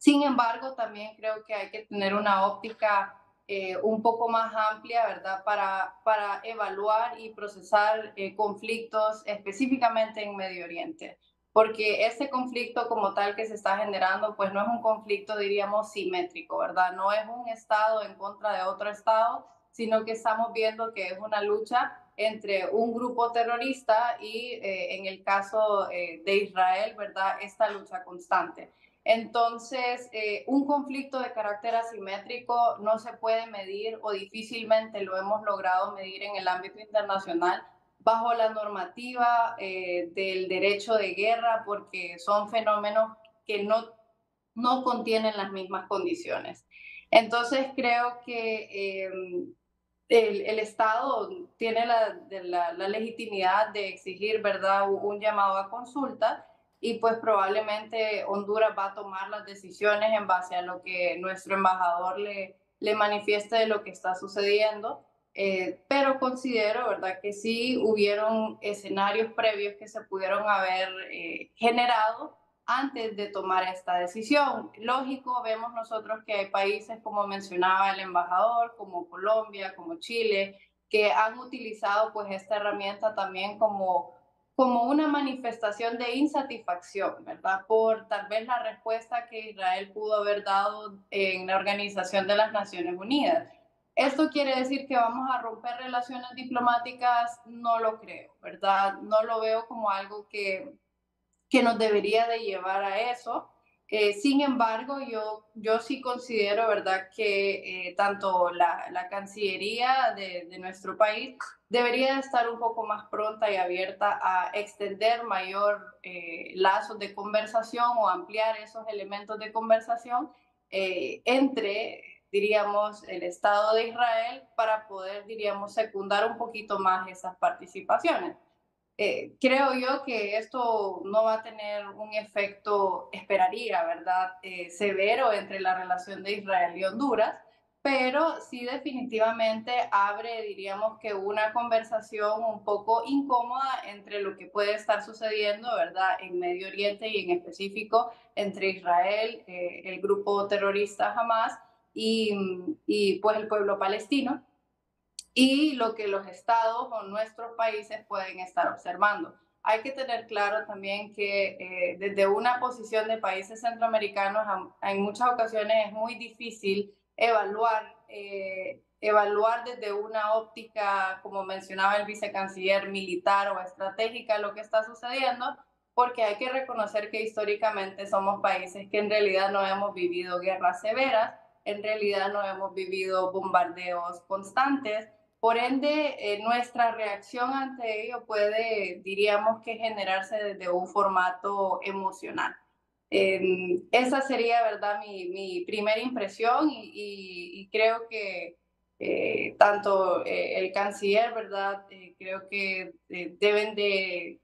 Sin embargo, también creo que hay que tener una óptica eh, un poco más amplia, ¿verdad? Para, para evaluar y procesar eh, conflictos específicamente en Medio Oriente porque ese conflicto como tal que se está generando, pues no es un conflicto, diríamos, simétrico, ¿verdad? No es un Estado en contra de otro Estado, sino que estamos viendo que es una lucha entre un grupo terrorista y eh, en el caso de Israel, ¿verdad? Esta lucha constante. Entonces, eh, un conflicto de carácter asimétrico no se puede medir o difícilmente lo hemos logrado medir en el ámbito internacional bajo la normativa eh, del derecho de guerra porque son fenómenos que no, no contienen las mismas condiciones. Entonces creo que em, el, Estado tiene la, la, legitimidad de exigir ¿verdad? un llamado a consulta y pues probablemente Honduras va a tomar las decisiones en base a lo que nuestro embajador le, le manifieste de lo que está sucediendo eh, pero considero, ¿verdad?, que sí hubieron escenarios previos que se pudieron haber eh, generado antes de tomar esta decisión. Lógico, vemos nosotros que hay países, como mencionaba el embajador, como Colombia, como Chile, que han utilizado pues esta herramienta también como como una manifestación de insatisfacción, ¿verdad? Por tal vez la respuesta que Israel pudo haber dado en la Organización de las Naciones Unidas. ¿Esto quiere decir que vamos a romper relaciones diplomáticas? No lo creo, ¿verdad? No lo veo como algo que, que nos debería de llevar a eso. Eh, sin embargo, yo, yo sí considero, ¿verdad?, que eh, tanto la, la Cancillería de, de, nuestro país debería estar un poco más pronta y abierta a extender mayor eh, lazos de conversación o ampliar esos elementos de conversación entre, diríamos, el Estado de Israel para poder, diríamos, secundar un poquito más esas participaciones. Eh, creo yo que esto no va a tener un efecto, esperaría, ¿verdad?, eh, severo entre la relación de Israel y Honduras, pero sí definitivamente abre, diríamos que una conversación un poco incómoda entre lo que puede estar sucediendo, ¿verdad?, en Medio Oriente y en específico entre Israel, eh, el grupo terrorista Hamas y, y pues el pueblo palestino y lo que los estados o nuestros países pueden estar observando. Hay que tener claro también que eh, desde una posición de países centroamericanos en muchas ocasiones es muy difícil evaluar, eh, evaluar desde una óptica, como mencionaba el vicecanciller, militar o estratégica lo que está sucediendo, porque hay que reconocer que históricamente somos países que en realidad no hemos vivido guerras severas, en realidad no hemos vivido bombardeos constantes, por ende, eh, nuestra reacción ante ello puede, diríamos que generarse desde un formato emocional. Em, esa sería, ¿verdad?, mi, primera impresión y, creo que eh, tanto eh, el canciller, ¿verdad?, creo que deben de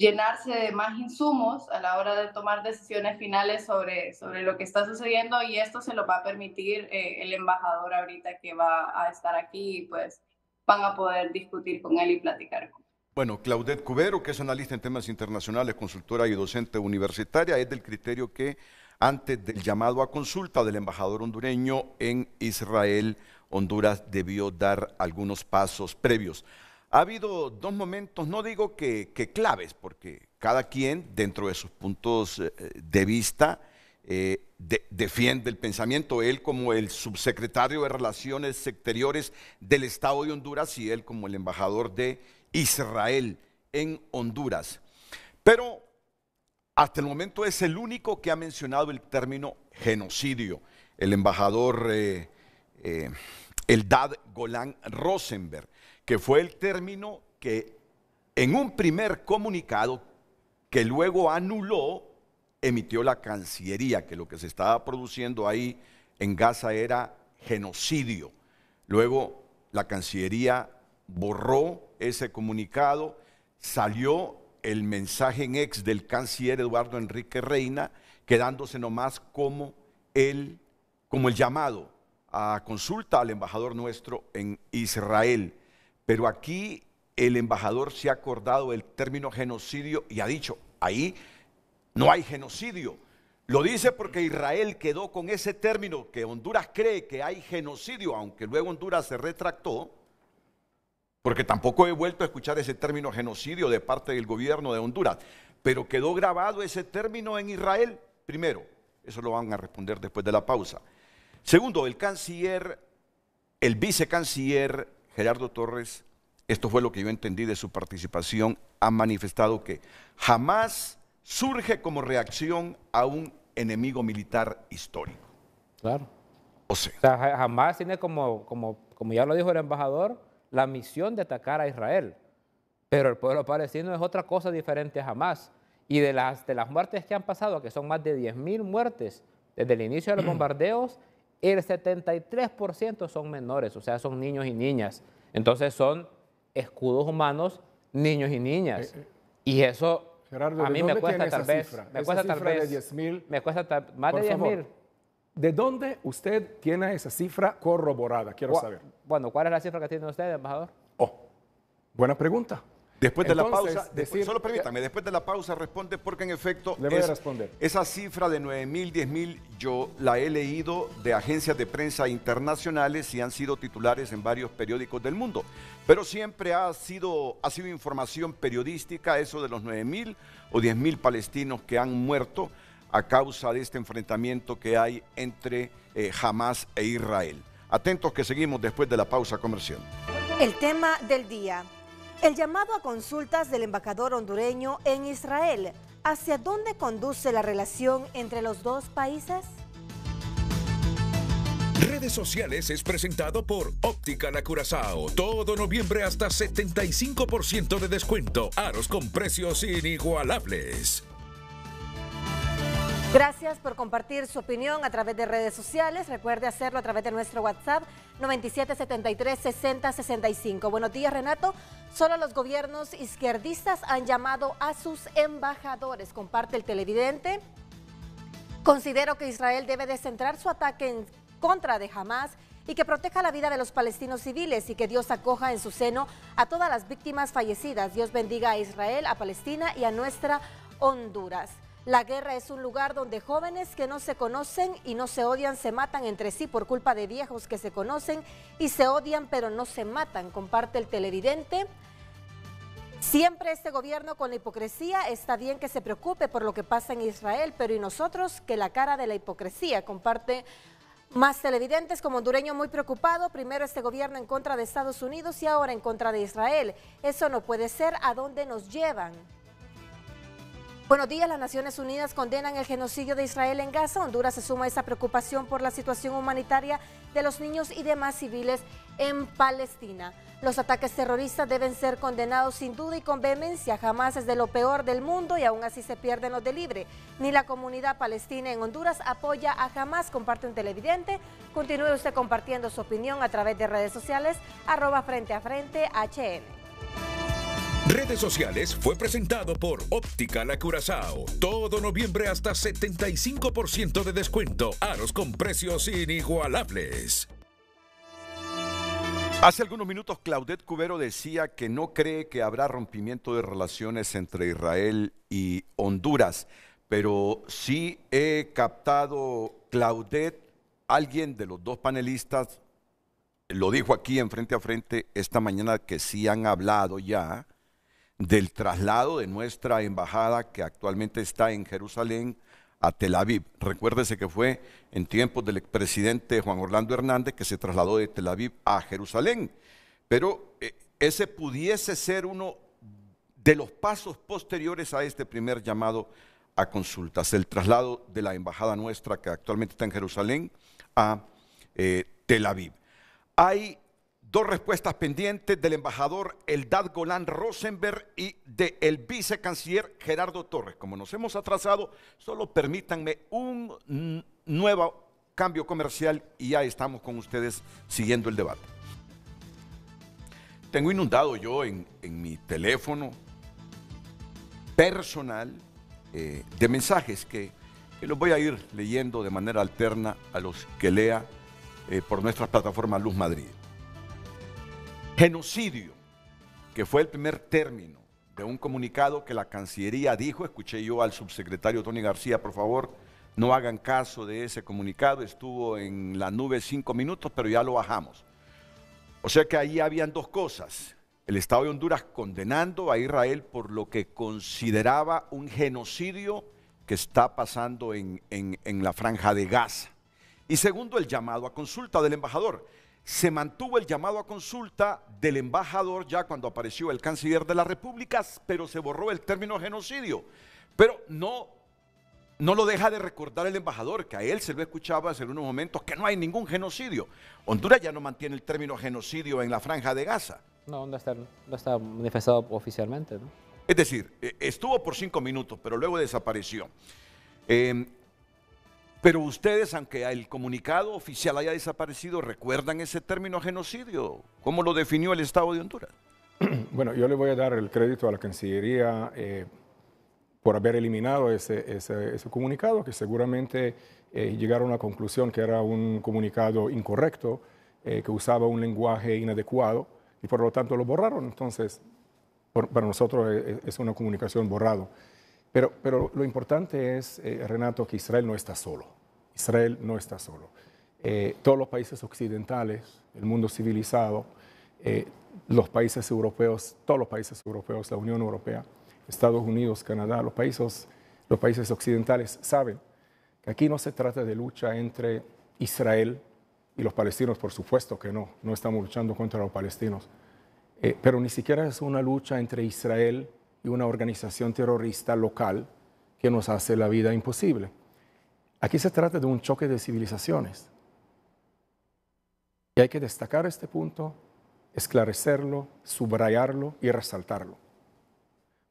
llenarse de más insumos a la hora de tomar decisiones finales sobre, sobre lo que está sucediendo y esto se lo va a permitir eh, el embajador ahorita que va a estar aquí y pues van a poder discutir con él y platicar con él.
Bueno, Claudette Cubero, que es analista en temas internacionales, consultora y docente universitaria, es del criterio que antes del llamado a consulta del embajador hondureño en Israel, Honduras debió dar algunos pasos previos. Ha habido dos momentos, no digo que, claves, porque cada quien dentro de sus puntos eh, de vista eh, defiende el pensamiento, él como el subsecretario de Relaciones Exteriores del Estado de Honduras y él como el embajador de Israel en Honduras. Pero hasta el momento es el único que ha mencionado el término genocidio, el embajador eh, Eldad Golán Rosenberg que fue el término que en un primer comunicado que luego anuló, emitió la Cancillería, que lo que se estaba produciendo ahí en Gaza era genocidio. Luego la Cancillería borró ese comunicado, salió el mensaje en ex del canciller Eduardo Enrique Reina, quedándose nomás como el, como el llamado a consulta al embajador nuestro en Israel. Pero aquí el embajador se ha acordado del término genocidio y ha dicho, ahí no hay genocidio. Lo dice porque Israel quedó con ese término que Honduras cree que hay genocidio, aunque luego Honduras se retractó, porque tampoco he vuelto a escuchar ese término genocidio de parte del gobierno de Honduras, pero quedó grabado ese término en Israel, primero, eso lo van a responder después de la pausa. Segundo, el canciller, el vicecanciller Gerardo Torres, esto fue lo que yo entendí de su participación, ha manifestado que jamás surge como reacción a un enemigo militar histórico.
Claro. O sea, jamás tiene como, como, como ya lo dijo el embajador, la misión de atacar a Israel. Pero el pueblo palestino es otra cosa diferente a jamás. Y de las, de las muertes que han pasado, que son más de 10.000 muertes desde el inicio de los bombardeos, el 73% son menores, o sea, son niños y niñas. Entonces son escudos humanos, niños y niñas. Eh, eh, y eso a mí me cuesta tal vez, me cuesta tal vez, me cuesta más de 10 mil.
¿De dónde usted tiene esa cifra corroborada? Quiero saber.
Bueno, ¿cuál es la cifra que tiene usted, embajador?
Oh, buena pregunta.
Después de la pausa, después- solo permítame, después de la pausa responde porque en efecto
Le voy a responder.
esa cifra de 9 mil, 10 mil, yo la he leído de agencias de prensa internacionales y han sido titulares en varios periódicos del mundo. Pero siempre ha sido, ha sido información periodística eso de los 9 mil o 10 mil palestinos que han muerto a causa de este enfrentamiento que hay entre eh, Hamas e Israel. Atentos que seguimos después de la pausa comercial.
El tema del día. El llamado a consultas del embajador hondureño en Israel. ¿Hacia dónde conduce la relación entre los dos países?
Redes sociales es presentado por Óptica La Curazao. Todo noviembre hasta 75% de descuento. Aros con precios inigualables.
Gracias por compartir su opinión a través de redes sociales. Recuerde hacerlo a través de nuestro WhatsApp 9773-6065. Buenos días, Renato. Solo los gobiernos izquierdistas han llamado a sus embajadores. Comparte el televidente. Considero que Israel debe de centrar su ataque en contra de Hamas y que proteja la vida de los palestinos civiles y que Dios acoja en su seno a todas las víctimas fallecidas. Dios bendiga a Israel, a Palestina y a nuestra Honduras. La guerra es un lugar donde jóvenes que no se conocen y no se odian se matan entre sí por culpa de viejos que se conocen y se odian pero no se matan. Comparte el televidente. Siempre este gobierno con la hipocresía está bien que se preocupe por lo que pasa en Israel, pero y nosotros que la cara de la hipocresía comparte más televidentes como hondureño muy preocupado, primero este gobierno en contra de Estados Unidos y ahora en contra de Israel. Eso no puede ser a dónde nos llevan. Buenos días, las Naciones Unidas condenan el genocidio de Israel en Gaza. Honduras se suma a esa preocupación por la situación humanitaria de los niños y demás civiles en Palestina. Los ataques terroristas deben ser condenados sin duda y con vehemencia. Jamás es de lo peor del mundo y aún así se pierden los de libre. Ni la comunidad palestina en Honduras apoya a Jamás. Comparte un televidente. Continúe usted compartiendo su opinión a través de redes sociales, arroba frente a frente HN.
Redes sociales fue presentado por Óptica La Curazao. Todo noviembre hasta 75% de descuento. Aros con precios inigualables.
Hace algunos minutos Claudette Cubero decía que no cree que habrá rompimiento de relaciones entre Israel y Honduras, pero sí he captado, Claudette, alguien de los dos panelistas lo dijo aquí en frente a frente esta mañana que sí han hablado ya del traslado de nuestra embajada que actualmente está en Jerusalén a Tel Aviv. Recuérdese que fue en tiempos del expresidente Juan Orlando Hernández que se trasladó de Tel Aviv a Jerusalén. Pero eh, ese pudiese ser uno de los pasos posteriores a este primer llamado a consultas, el traslado de la embajada nuestra que actualmente está en Jerusalén a eh, Tel Aviv. Hay dos respuestas pendientes del embajador Eldad Golán Rosenberg y del vicecanciller Gerardo Torres. Como nos hemos atrasado, solo permítanme un nuevo cambio comercial y ya estamos con ustedes siguiendo el debate. Tengo inundado yo en, mi teléfono personal eh, de mensajes que, los voy a ir leyendo de manera alterna a los que lea eh, por nuestras plataformas Luz Madrid. Genocidio, que fue el primer término de un comunicado que la Cancillería dijo, escuché yo al subsecretario Tony García, por favor, no hagan caso de ese comunicado, estuvo en la nube cinco minutos, pero ya lo bajamos. O sea que ahí habían dos cosas. El Estado de Honduras condenando a Israel por lo que consideraba un genocidio que está pasando en, en- la franja de Gaza. Y segundo, el llamado a consulta del embajador. Se mantuvo el llamado a consulta del embajador ya cuando apareció el canciller de la República, pero se borró el término genocidio. Pero no, no lo deja de recordar el embajador, que a él se lo escuchaba hace unos momentos, que no hay ningún genocidio. Honduras ya no mantiene el término genocidio en la franja de Gaza.
No, no está, no está manifestado oficialmente, ¿no?
Es decir, eh, estuvo por cinco minutos, pero luego desapareció. Eh, pero ustedes, aunque el comunicado oficial haya desaparecido, ¿recuerdan ese término genocidio? ¿Cómo lo definió el Estado de Honduras?
Bueno, yo le voy a dar el crédito a la Cancillería. eh, por haber eliminado ese, ese, comunicado, que seguramente eh, llegaron a la conclusión que era un comunicado incorrecto, eh, que usaba un lenguaje inadecuado y por lo tanto lo borraron. Entonces, para nosotros es, es, una comunicación borrado. Pero, pero lo importante es, eh, Renato, que Israel no está solo. Israel no está solo. Eh, todos los países occidentales, el mundo civilizado, eh, los países europeos, todos los países europeos, la Unión Europea, Estados Unidos, Canadá, los países, los países occidentales saben que aquí no se trata de lucha entre Israel y los palestinos, por supuesto que no, no estamos luchando contra los palestinos, pero ni siquiera es una lucha entre Israel y una organización terrorista local que nos hace la vida imposible. Aquí se trata de un choque de civilizaciones. Y hay que destacar este punto, esclarecerlo, subrayarlo y resaltarlo.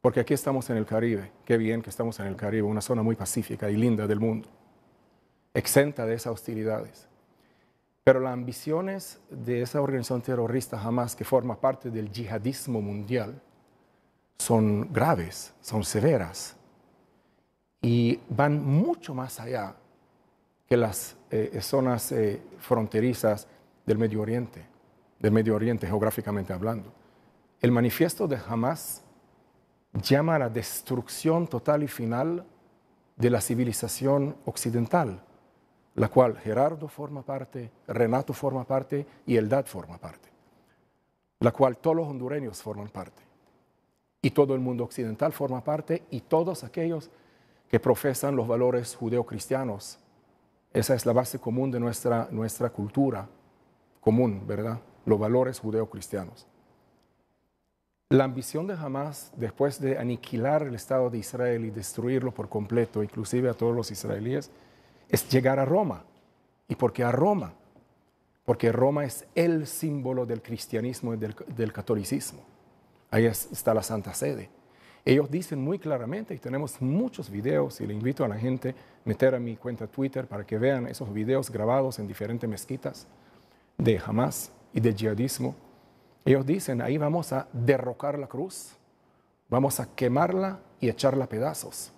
Porque aquí estamos en el Caribe, qué bien que estamos en el Caribe, una zona muy pacífica y linda del mundo, exenta de esas hostilidades. Pero las ambiciones de esa organización terrorista jamás que forma parte del yihadismo mundial son graves, son severas y van mucho más allá que las eh, zonas eh, fronterizas del Medio Oriente, del Medio Oriente geográficamente hablando. El manifiesto de Hamas llama a la destrucción total y final de la civilización occidental, la cual Gerardo forma parte, Renato forma parte y Eldad forma parte, la cual todos los hondureños forman parte, y todo el mundo occidental forma parte, y todos aquellos que profesan los valores judeocristianos. Esa es la base común de nuestra, nuestra cultura común, ¿verdad? Los valores judeocristianos. La ambición de Hamas, después de aniquilar el Estado de Israel y destruirlo por completo, inclusive a todos los israelíes, es llegar a Roma. ¿Y por qué a Roma? Porque Roma es el símbolo del cristianismo y del, del catolicismo. Ahí está la Santa Sede. Ellos dicen muy claramente, y tenemos muchos videos, y le invito a la gente a meter a mi cuenta Twitter para que vean esos videos grabados en diferentes mezquitas de Hamas y del yihadismo. Ellos dicen, ahí vamos a derrocar la cruz, vamos a quemarla y echarla pedazos.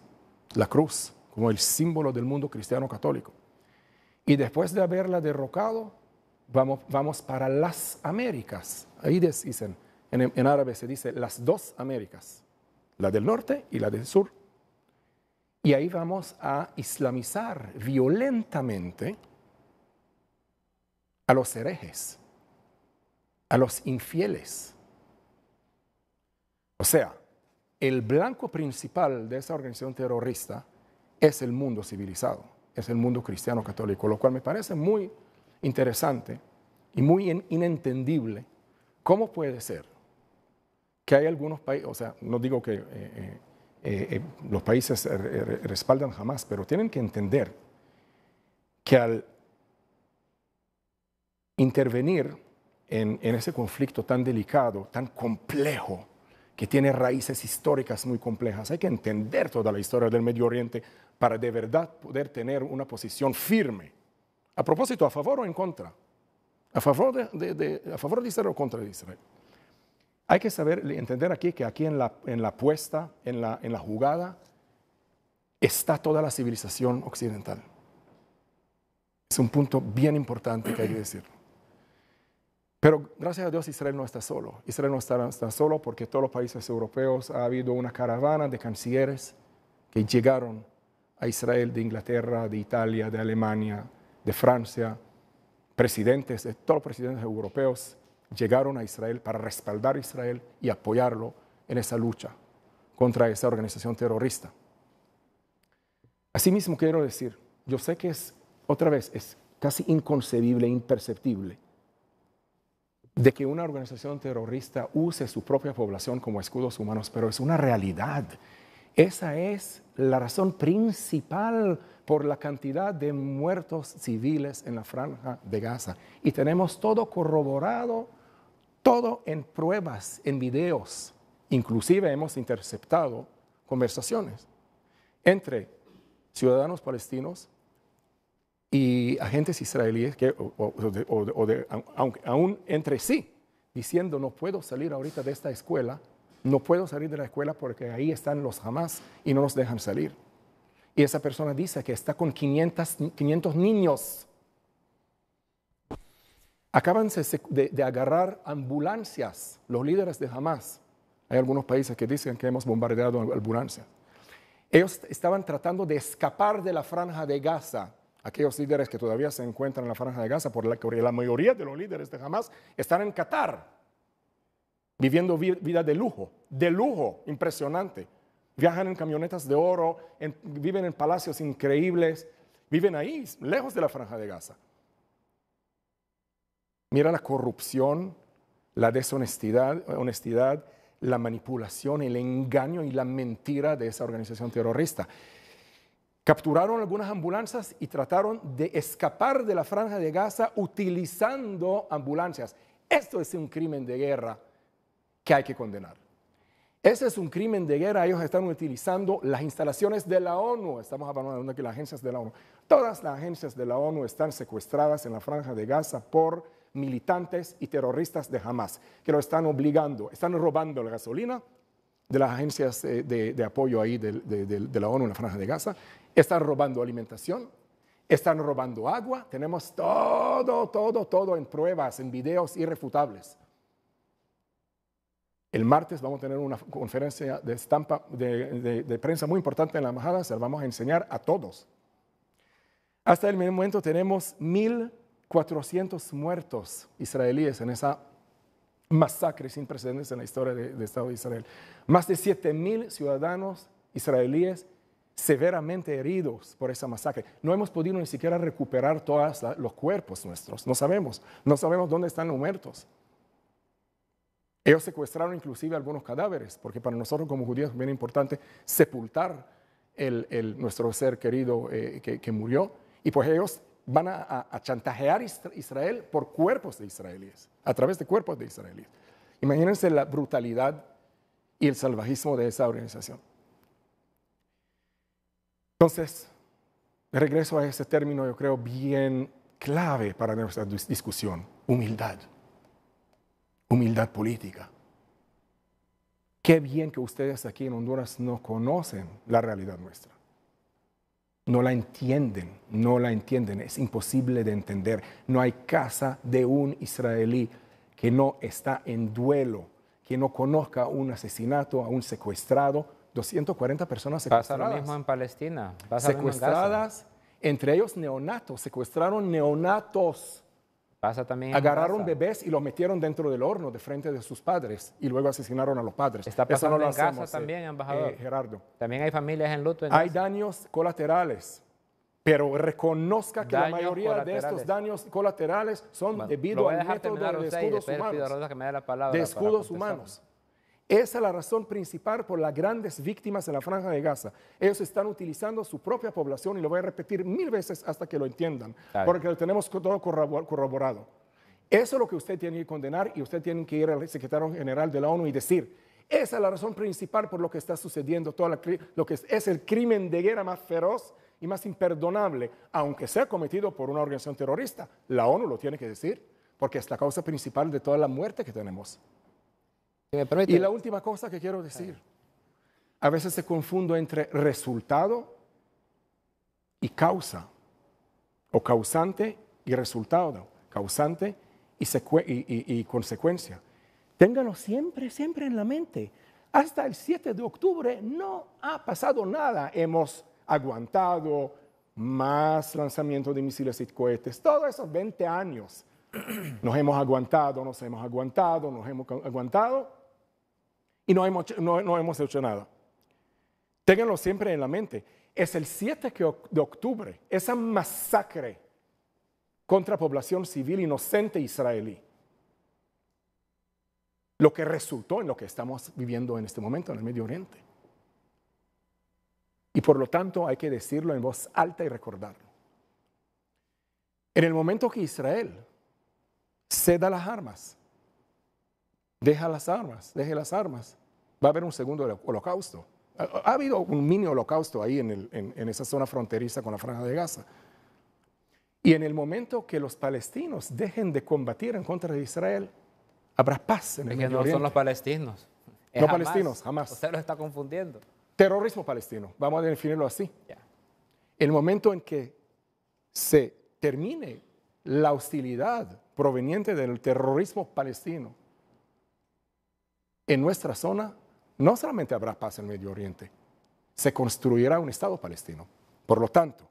La cruz, como el símbolo del mundo cristiano católico. Y después de haberla derrocado, vamos, vamos para las Américas. Ahí dicen, en, árabe se dice las dos Américas, la del norte y la del sur. Y ahí vamos a islamizar violentamente a los herejes, a los infieles. O sea, el blanco principal de esa organización terrorista es el mundo civilizado, es el mundo cristiano católico, lo cual me parece muy interesante y muy inentendible. ¿Cómo puede ser que hay algunos países, o sea, no digo que eh, eh, eh, los países respaldan jamás, pero tienen que entender que al intervenir en, ese conflicto tan delicado, tan complejo, que tiene raíces históricas muy complejas. Hay que entender toda la historia del Medio Oriente para de verdad poder tener una posición firme. A propósito, ¿a favor o en contra? ¿A favor de, a favor de Israel o contra Israel? Hay que saber, entender aquí que aquí en la, en la puesta, en la, en la jugada, está toda la civilización occidental. Es un punto bien importante que hay que decirlo. Pero gracias a Dios Israel no está solo. Israel no está, solo porque todos los países europeos ha habido una caravana de cancilleres que llegaron a Israel de Inglaterra, de Italia, de Alemania, de Francia. Presidentes, de todos los presidentes europeos llegaron a Israel para respaldar a Israel y apoyarlo en esa lucha contra esa organización terrorista. Asimismo quiero decir, yo sé que es, otra vez, es casi inconcebible, imperceptible de que una organización terrorista use su propia población como escudos humanos, pero es una realidad. Esa es la razón principal por la cantidad de muertos civiles en la franja de Gaza. Y tenemos todo corroborado, todo en pruebas, en videos. Inclusive hemos interceptado conversaciones entre ciudadanos palestinos y agentes israelíes que, o, aún entre sí, diciendo no puedo salir ahorita de esta escuela no puedo salir de la escuela porque ahí están los Hamas y no nos dejan salir. Y esa persona dice que está con 500, 500 niños. Acaban de, agarrar ambulancias, los líderes de Hamas. Hay algunos países que dicen que hemos bombardeado ambulancias. Ellos estaban tratando de escapar de la franja de Gaza. Aquellos líderes que todavía se encuentran en la franja de Gaza, por la mayoría de los líderes de Hamas están en Qatar, viviendo vida de lujo, de lujo impresionante viajan en camionetas de oro, viven en palacios increíbles, viven ahí, lejos de la franja de Gaza. Mira la corrupción, la deshonestidad, honestidad, la manipulación, el engaño y la mentira de esa organización terrorista. Capturaron algunas ambulancias y trataron de escapar de la franja de Gaza utilizando ambulancias. Esto es un crimen de guerra que hay que condenar. Ese es un crimen de guerra. Ellos están utilizando las instalaciones de la ONU. Estamos hablando de las agencias de la ONU. Todas las agencias de la ONU están secuestradas en la franja de Gaza por militantes y terroristas de Hamas, que lo están obligando, están robando la gasolina de las agencias eh, de, apoyo ahí de, la ONU en la franja de Gaza, están robando alimentación, están robando agua. Tenemos todo, todo, todo en pruebas, en videos irrefutables. El martes vamos a tener una conferencia de, estampa, de, prensa muy importante en la embajada, se la vamos a enseñar a todos. Hasta el momento tenemos 1.400 muertos israelíes en esa masacre sin precedentes en la historia del Estado de Israel. Más de 7.000 ciudadanos israelíes severamente heridos por esa masacre. No hemos podido ni siquiera recuperar todos los cuerpos nuestros. No sabemos. No sabemos dónde están los muertos. Ellos secuestraron inclusive algunos cadáveres, porque para nosotros como judíos es bien importante sepultar el, nuestro ser querido eh, que, murió. Y pues ellos van a, chantajear Israel por cuerpos de israelíes, a través de cuerpos de israelíes. Imagínense la brutalidad y el salvajismo de esa organización. Entonces, regreso a ese término, yo creo, bien clave para nuestra discusión, humildad humildad política. Qué bien que ustedes aquí en Honduras no conocen la realidad nuestra. No la entienden, no la entienden, es imposible de entender. No hay casa de un israelí que no está en duelo, que no conozca un asesinato, a un secuestrado. 240 personas secuestradas.
Pasa lo mismo en Palestina.
secuestradas, entre ellos neonatos, secuestraron neonatos
Pasa también
Agarraron bebés y los metieron dentro del horno de frente de sus padres y luego asesinaron a los padres.
Está pasando en casa también, eh, embajador.
Eh, Gerardo.
También hay familias en luto.
hay daños colaterales, pero reconozca que la mayoría de estos daños colaterales son debido al método de escudos humanos. de escudos humanos. Esa es la razón principal por las grandes víctimas en la franja de Gaza. Ellos están utilizando su propia población y lo voy a repetir mil veces hasta que lo entiendan, porque lo tenemos todo corroborado. Eso es lo que usted tiene que condenar y usted tiene que ir al secretario general de la ONU y decir, esa es la razón principal por lo que está sucediendo, todo lo que es el crimen de guerra más feroz y más imperdonable, aunque sea cometido por una organización terrorista. La ONU lo tiene que decir, porque es la causa principal de toda la muerte que tenemos. Y la última cosa que quiero decir, a veces se confundo entre resultado y causa, o causante y resultado, causante y, consecuencia. Ténganlo siempre, siempre en la mente. Hasta el 7 de octubre no ha pasado nada. Hemos aguantado más lanzamientos de misiles y cohetes, todos esos 20 años. Nos hemos aguantado, nos hemos aguantado, nos hemos aguantado y no hemos, no, hemos hecho nada. Ténganlo siempre en la mente. Es el 7 de octubre, esa masacre contra población civil inocente israelí, lo que resultó en lo que estamos viviendo en este momento en el Medio Oriente. Y por lo tanto hay que decirlo en voz alta y recordarlo. En el momento que Israel ceda las armas, deja las armas, deje las armas. Va a haber un segundo holocausto. Ha, habido un mini holocausto ahí en, en, esa zona fronteriza con la franja de Gaza. Y en el momento que los palestinos dejen de combatir en contra de Israel, habrá paz en el
es que no son los palestinos.
no palestinos, jamás.
Usted lo está confundiendo.
Terrorismo palestino, vamos a definirlo así. El momento en que se termine la hostilidad proveniente del terrorismo palestino en nuestra zona, no solamente habrá paz en Medio Oriente, se construirá un Estado palestino. Por lo tanto,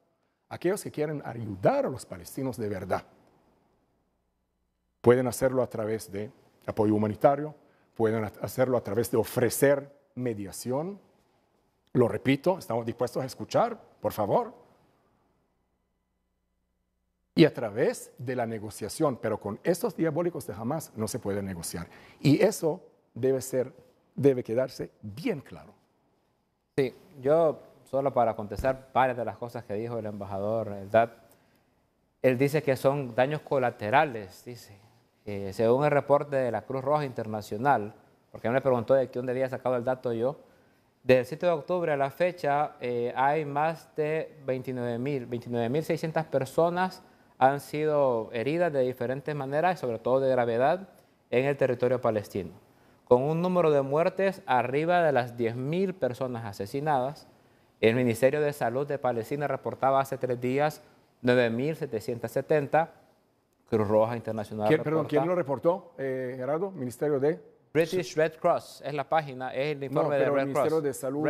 aquellos que quieren ayudar a los palestinos de verdad, pueden hacerlo a través de apoyo humanitario, pueden hacerlo a través de ofrecer mediación. Lo repito, estamos dispuestos a escuchar, por favor. Y a través de la negociación, pero con estos diabólicos de Hamas no se puede negociar. Y eso debe ser, debe quedarse bien claro.
Sí, yo solo para contestar varias de las cosas que dijo el embajador Eldad, él dice que son daños colaterales, dice. Según el reporte de la Cruz Roja Internacional, porque me preguntó de dónde había sacado el dato yo, del 7 de octubre a la fecha eh, hay más de 29.600 29, personas han sido heridas de diferentes maneras, sobre todo de gravedad, en el territorio palestino, con un número de muertes arriba de las 10.000 personas asesinadas. El Ministerio de Salud de Palestina reportaba hace tres días 9.770 Cruz Roja Internacional.
¿Quién, perdón, ¿quién lo reportó, eh, Gerardo? Ministerio de...
British Red Cross es la página, es el informe de Red el
Ministerio de Salud.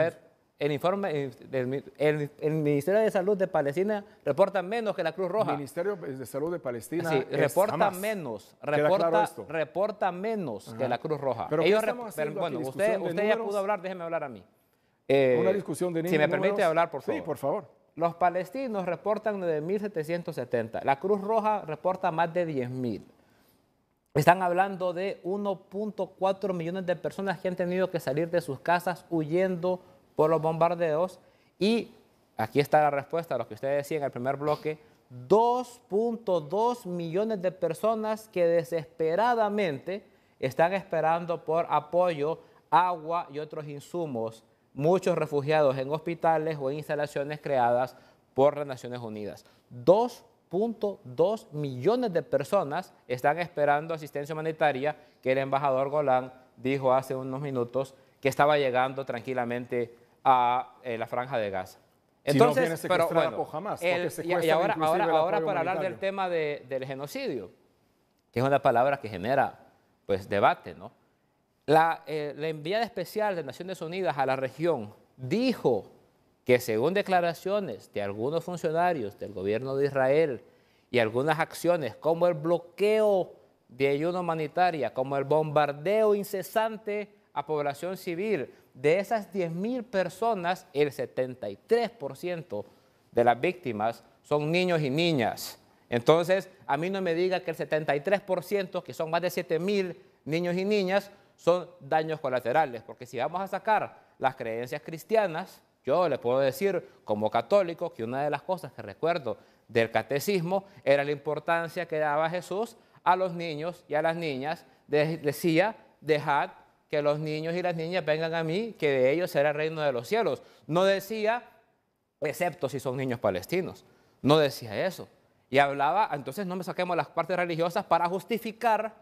El informe del el, Ministerio de Salud de Palestina reporta menos que la Cruz Roja.
El Ministerio de Salud de Palestina
sí, reporta menos, reporta, reporta menos que la Cruz Roja.
Pero,
Ellos
bueno,
usted, usted ya pudo hablar, déjeme hablar a mí.
Eh, Una discusión de
Si me permite hablar, por favor.
Sí, por favor.
Los palestinos reportan 9.770. La Cruz Roja reporta más de 10.000. Están hablando de 1.4 millones de personas que han tenido que salir de sus casas huyendo por los bombardeos. Y aquí está la respuesta a lo que usted decía en el primer bloque. 2.2 millones de personas que desesperadamente están esperando por apoyo, agua y otros insumos muchos refugiados en hospitales o en instalaciones creadas por las Naciones Unidas. 2.2 millones de personas están esperando asistencia humanitaria que el embajador Golán dijo hace unos minutos que estaba llegando tranquilamente a eh, la franja de Gaza.
Entonces, pero bueno, jamás,
y, ahora, ahora, para hablar del tema del genocidio, que es una palabra que genera pues debate, ¿no? La, eh, la, enviada especial de Naciones Unidas a la región dijo que según declaraciones de algunos funcionarios del gobierno de Israel y algunas acciones como el bloqueo de ayuda humanitaria, como el bombardeo incesante a población civil, de esas 10.000 personas, el 73% de las víctimas son niños y niñas. Entonces, a mí no me diga que el 73%, que son más de 7.000 niños y niñas, son daños colaterales, porque si vamos a sacar las creencias cristianas, yo le puedo decir como católico que una de las cosas que recuerdo del catecismo era la importancia que daba Jesús a los niños y a las niñas. decía, dejad que los niños y las niñas vengan a mí, que de ellos será el reino de los cielos. No decía, excepto si son niños palestinos. No decía eso. Y hablaba, entonces no me saquemos las partes religiosas para justificar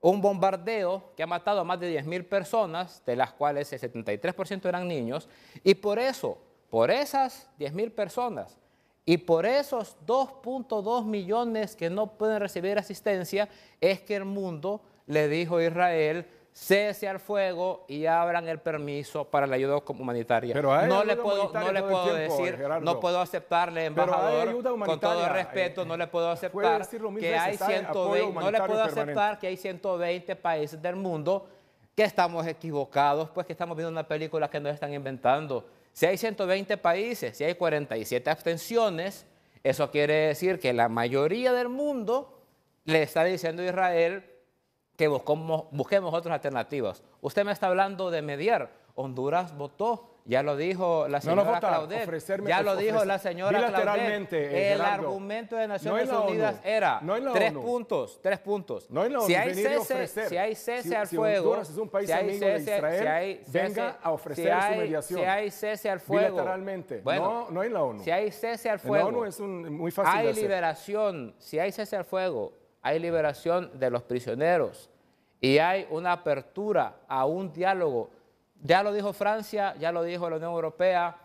un bombardeo que ha matado a más de 10.000 personas, de las cuales el 73% eran niños, y por eso, por esas 10.000 personas y por esos 2.2 millones que no pueden recibir asistencia, es que el mundo le dijo a Israel, cese al fuego y abran el permiso para la ayuda humanitaria. no, le puedo, no le puedo decir, no puedo aceptarle, embajador, con todo respeto, no le puedo aceptar que hay 120, no le puedo aceptar que hay 120 países del mundo que estamos equivocados, pues que estamos viendo una película que nos están inventando. Si hay 120 países, si hay 47 abstenciones, eso quiere decir que la mayoría del mundo le está diciendo a Israel que busquemos, busquemos otras alternativas. Usted me está hablando de mediar. Honduras votó, ya lo dijo la señora Claudette, ya lo dijo la señora Claudette. Eh, el argumento de Naciones Unidas era tres puntos, tres puntos. si, hay cese, si hay cese al fuego,
Honduras es un país amigo de Israel, venga a ofrecer su mediación.
Si hay cese al fuego,
bilateralmente, bueno, no, no en la ONU.
Si hay cese al fuego,
en la ONU es un, muy fácil
hay
de hacer.
liberación, si hay cese al fuego, hay liberación de los prisioneros y hay una apertura a un diálogo. Ya lo dijo Francia, ya lo dijo la Unión Europea,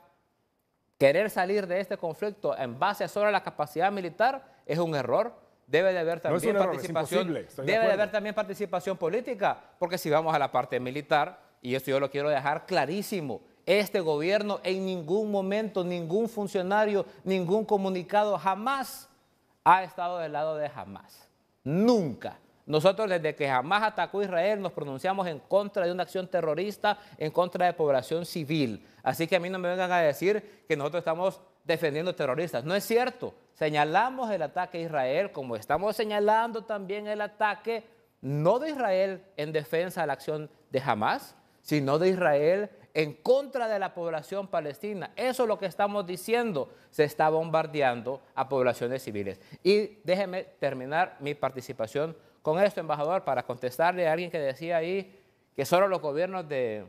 querer salir de este conflicto en base solo a la capacidad militar es un error. Debe de haber también participación, debe de haber también participación política, porque si vamos a la parte militar, y esto yo lo quiero dejar clarísimo, este gobierno en ningún momento, ningún funcionario, ningún comunicado jamás ha estado del lado de Hamas. Nunca. Nosotros desde que jamás atacó Israel nos pronunciamos en contra de una acción terrorista, en contra de población civil. Así que a mí no me vengan a decir que nosotros estamos defendiendo terroristas. No es cierto. Señalamos el ataque a Israel como estamos señalando también el ataque no de Israel en defensa de la acción de Hamas, sino de Israel en contra de la población palestina. Eso es lo que estamos diciendo. Se está bombardeando a poblaciones civiles. Y déjeme terminar mi participación con esto, embajador, para contestarle a alguien que decía ahí que solo los gobiernos de,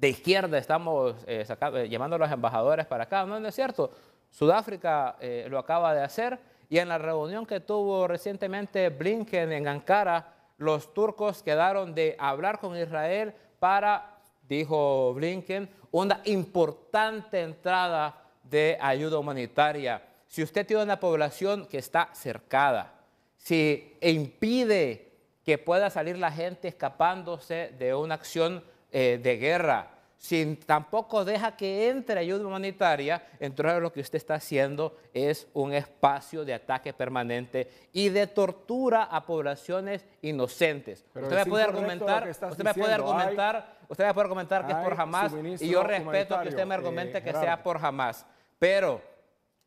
izquierda estamos eh, eh, llamando a los embajadores para acá. No, no es cierto. Sudáfrica eh, lo acaba de hacer y en la reunión que tuvo recientemente Blinken en Ankara, los turcos quedaron de hablar con Israel para dijo Blinken, una importante entrada de ayuda humanitaria. Si usted tiene una población que está cercada, si impide que pueda salir la gente escapándose de una acción eh, de guerra, si tampoco deja que entre ayuda humanitaria, entonces lo que usted está haciendo es un espacio de ataque permanente y de tortura a poblaciones inocentes. usted me puede argumentar, usted me puede argumentar, usted me puede argumentar que es por jamás y yo respeto que usted me argumente que sea por jamás. Pero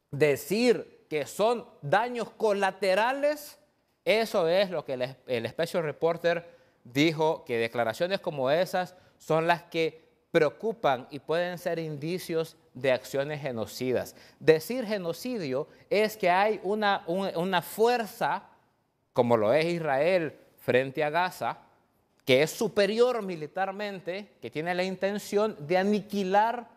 decir que son daños colaterales, eso es lo que el, el Special Reporter dijo, que declaraciones como esas son las que preocupan y pueden ser indicios de acciones genocidas. Decir genocidio es que hay una, una fuerza, como lo es Israel frente a Gaza, que es superior militarmente, que tiene la intención de aniquilar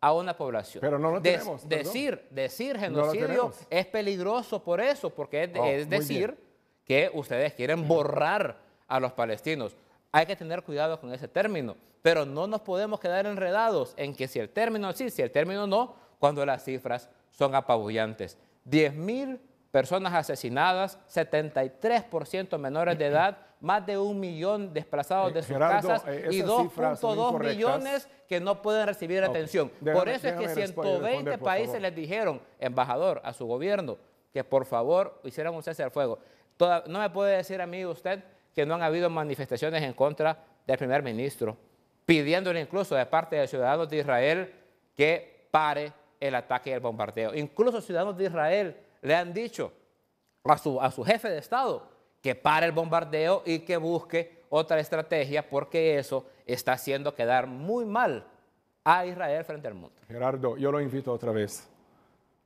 a una población.
Pero no lo tenemos.
decir, decir genocidio es peligroso por eso, porque es, oh, decir que ustedes quieren borrar a los palestinos. Hay que tener cuidado con ese término pero no nos podemos quedar enredados en que si el término sí, si el término no, cuando las cifras son apabullantes. 10.000 personas asesinadas, 73% menores de edad, más de un millón desplazados de sus casas eh, y 2.2 millones que no pueden recibir atención. por eso es que 120 países les dijeron, embajador, a su gobierno, que por favor hicieran un cese al fuego. no me puede decir a mí usted que no han habido manifestaciones en contra del primer ministro, pidiéndole incluso de parte de ciudadanos de Israel que pare el ataque y el bombardeo. Incluso ciudadanos de Israel le han dicho a su, a su jefe de Estado que pare el bombardeo y que busque otra estrategia porque eso está haciendo quedar muy mal a Israel frente al mundo.
Gerardo, yo lo invito otra vez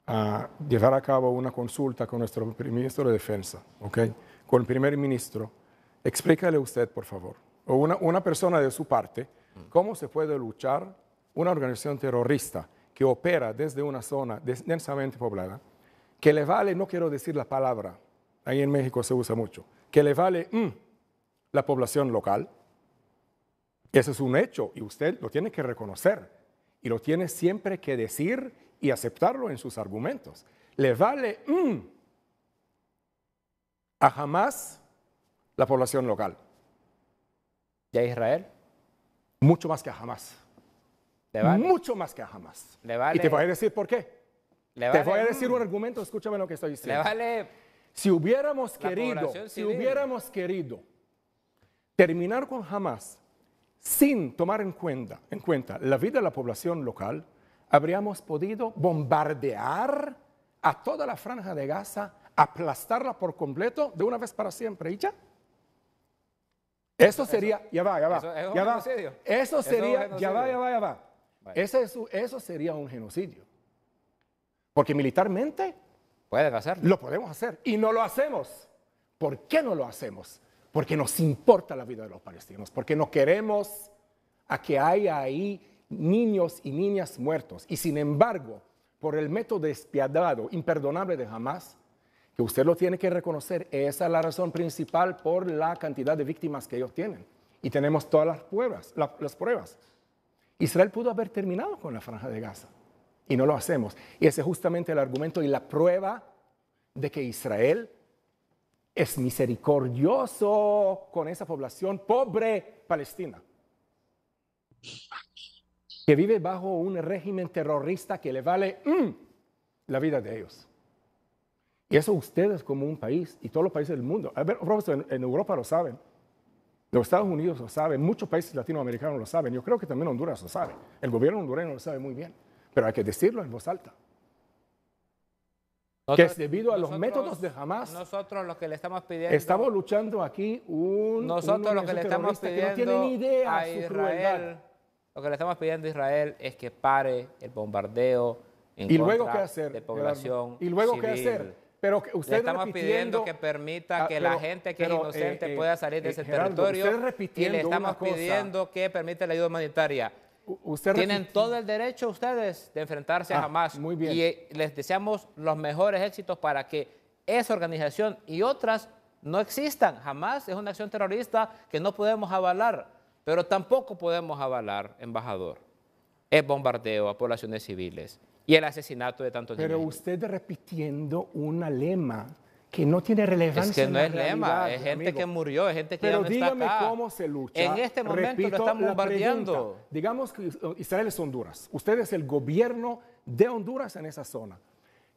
a llevar a cabo una consulta con nuestro ministro de Defensa. Con el primer ministro. Explícale usted, por favor, o una, persona de su parte, ¿Cómo se puede luchar una organización terrorista que opera desde una zona densamente poblada, que le vale, no quiero decir la palabra, ahí en México se usa mucho, que le vale mm, la población local? Ese es un hecho y usted lo tiene que reconocer y lo tiene siempre que decir y aceptarlo en sus argumentos. Le vale mm, a jamás la población local.
¿Y a Israel?
Mucho más que a jamás. Mucho más que a jamás. y te voy a decir por qué. te voy a decir un argumento, escúchame lo que estoy diciendo. si hubiéramos querido, si hubiéramos querido terminar con Hamas sin tomar en cuenta, en cuenta la vida de la población local, habríamos podido bombardear a toda la franja de Gaza, aplastarla por completo de una vez para siempre y ya. Eso sería, ya va, ya va, ya va. Eso sería, ya va, ya va, ya va. Eso, eso sería un genocidio. Porque militarmente
pueden hacerlo.
Lo podemos hacer y no lo hacemos. ¿Por qué no lo hacemos? Porque nos importa la vida de los palestinos, porque no queremos a que haya ahí niños y niñas muertos. Y sin embargo, por el método despiadado, imperdonable de Hamas, que usted lo tiene que reconocer, esa es la razón principal por la cantidad de víctimas que ellos tienen. Y tenemos todas las pruebas, la- las pruebas. Israel pudo haber terminado con la franja de Gaza y no lo hacemos. Y ese es justamente el argumento y la prueba de que Israel es misericordioso con esa población pobre palestina, que vive bajo un régimen terrorista que le vale mm, la vida de ellos. Y eso ustedes como un país y todos los países del mundo, a ver, profesor, en, en Europa lo saben, los Estados Unidos lo saben, muchos países latinoamericanos lo saben, yo creo que también Honduras lo sabe, el gobierno hondureño lo sabe muy bien, pero hay que decirlo en voz alta. que es debido a los métodos de Hamas.
Nosotros lo que le estamos pidiendo.
Estamos luchando aquí un.
Nosotros lo que le estamos pidiendo
que no tiene ni idea
a
su
Israel,
crueldad.
lo que le estamos pidiendo a Israel es que pare el bombardeo en
¿Y luego qué hacer?
de población?
¿Y luego qué hacer? Pero que usted
le estamos
repitiendo-
pidiendo que permita
Ah,
que la gente que
pero,
es inocente
eh, eh,
pueda salir de
eh,
ese
Gerardo,
territorio y le estamos
cosa-
pidiendo que permita la ayuda humanitaria.
Usted
Tienen todo el derecho ustedes de enfrentarse
Ah,
a Hamas.
muy bien.
Y eh, les deseamos los mejores éxitos para que esa organización y otras no existan. Hamas es una acción terrorista que no podemos avalar, pero tampoco podemos avalar, embajador, el bombardeo a poblaciones civiles y el asesinato de tantos
Pero
niños.
usted repitiendo una lema que no tiene relevancia.
Es que no es lema, es gente
amigo.
que murió, es gente que
Pero
ya no
dígame
está acá.
cómo se lucha.
En este momento
Repito
lo están bombardeando.
Digamos que Israel es Honduras. Usted es el gobierno de Honduras en esa zona.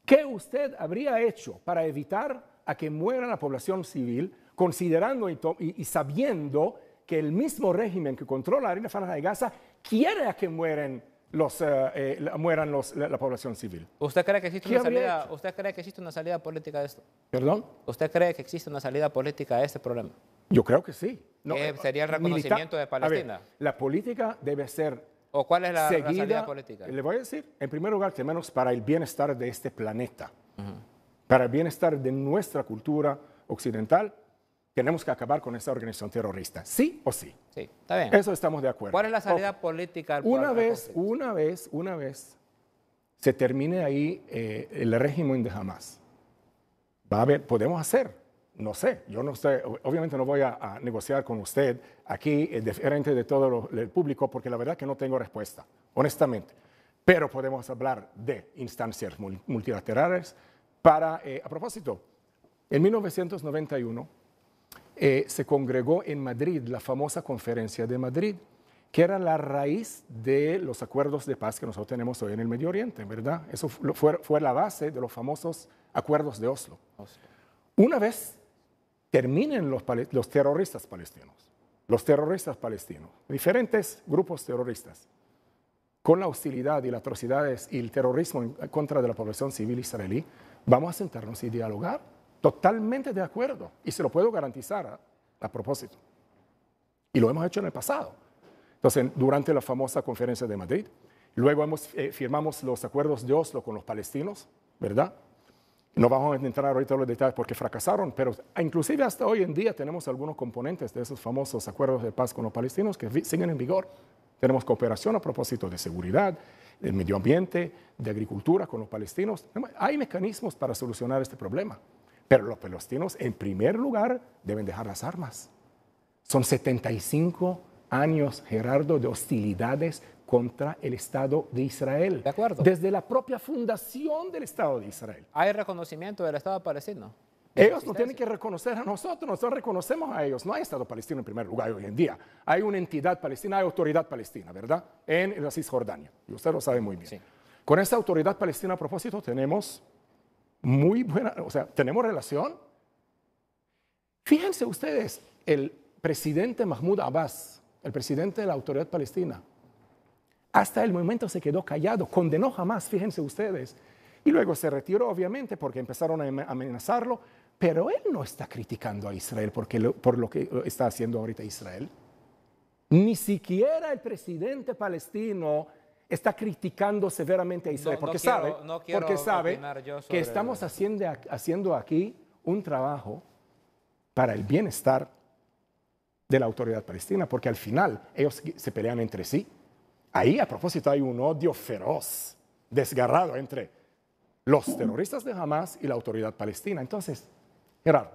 ¿Qué usted habría hecho para evitar a que muera la población civil, considerando y, y- y sabiendo que el mismo régimen que controla la franja de Gaza quiere a que mueren los, eh, eh, la- mueran los- la, la población civil?
¿Usted cree que existe
¿Qué
una salida? ¿Usted cree que existe una salida política de esto?
¿Perdón?
¿Usted cree que existe una salida política a este problema?
Yo creo que sí.
¿Qué
eh,
sería el reconocimiento de
a ver,
Palestina?
la política debe ser
¿O cuál es la, la
seguida.
salida política?
Le voy a decir, en primer lugar, que menos para el bienestar de este planeta, para el bienestar de nuestra cultura occidental, tenemos que acabar con esta organización terrorista. Sí o sí.
Sí, está bien.
Eso estamos de acuerdo.
¿Cuál es la salida política al
Una vez,
conflicto?
una vez, una vez se termine ahí eh, el régimen de Hamas, va a haber, podemos hacer, no sé, yo no sé, obviamente no voy a, a negociar con usted aquí, eh, diferente de todo lo- el público, porque la verdad que no tengo respuesta, honestamente. Pero podemos hablar de instancias mul- multilaterales para, eh, a propósito, en 1991 eh, se congregó en Madrid la famosa conferencia de Madrid, que era la raíz de los acuerdos de paz que nosotros tenemos hoy en el Medio Oriente, ¿verdad? Eso fu- fue, la base de los famosos acuerdos de Oslo. Una vez terminen los, los terroristas palestinos, los terroristas palestinos, diferentes grupos terroristas, con la hostilidad y las atrocidades y el terrorismo en contra de la población civil israelí, vamos a sentarnos y dialogar. Totalmente de acuerdo. Y se lo puedo garantizar a, a propósito. Y lo hemos hecho en el pasado. Entonces, durante la famosa conferencia de Madrid, luego eh, firmamos los acuerdos de Oslo con los palestinos, ¿verdad? No vamos a entrar ahorita en los detalles porque fracasaron, pero inclusive hasta hoy en día tenemos algunos componentes de esos famosos acuerdos de paz con los palestinos que siguen en vigor. Tenemos cooperación a propósito de seguridad, de medio ambiente, de agricultura con los palestinos. Hay mecanismos para solucionar este problema, pero los palestinos en primer lugar deben dejar las armas. Son 75 años, Gerardo, de hostilidades contra el Estado de Israel.
De acuerdo.
Desde la propia fundación del Estado de Israel.
¿Hay reconocimiento del Estado palestino?
Ellos nos tienen que reconocer a nosotros, nosotros reconocemos a ellos. No hay Estado palestino en primer lugar hoy en día. Hay una entidad palestina, hay autoridad palestina, ¿verdad? En la Cisjordania. Y usted lo sabe muy bien.
Sí.
Con esa autoridad palestina a propósito tenemos muy buena, o sea, tenemos relación. Fíjense ustedes, el presidente Mahmoud Abbas, el presidente de la autoridad palestina, hasta el momento se quedó callado, condenó jamás, fíjense ustedes. Y luego se retiró, obviamente, porque empezaron a am- amenazarlo, pero él no está criticando a Israel porque por lo que está haciendo ahorita Israel. Ni siquiera el presidente palestino está criticando severamente a Israel,
No- no
porque
quiero-
sabe,
no quiero
porque sabe que estamos haciendo, haciendo aquí un trabajo para el bienestar de la autoridad palestina, porque al final ellos se pelean entre sí. Ahí, a propósito, hay un odio feroz, desgarrado entre los terroristas de Hamas y la autoridad palestina. Entonces, Gerardo,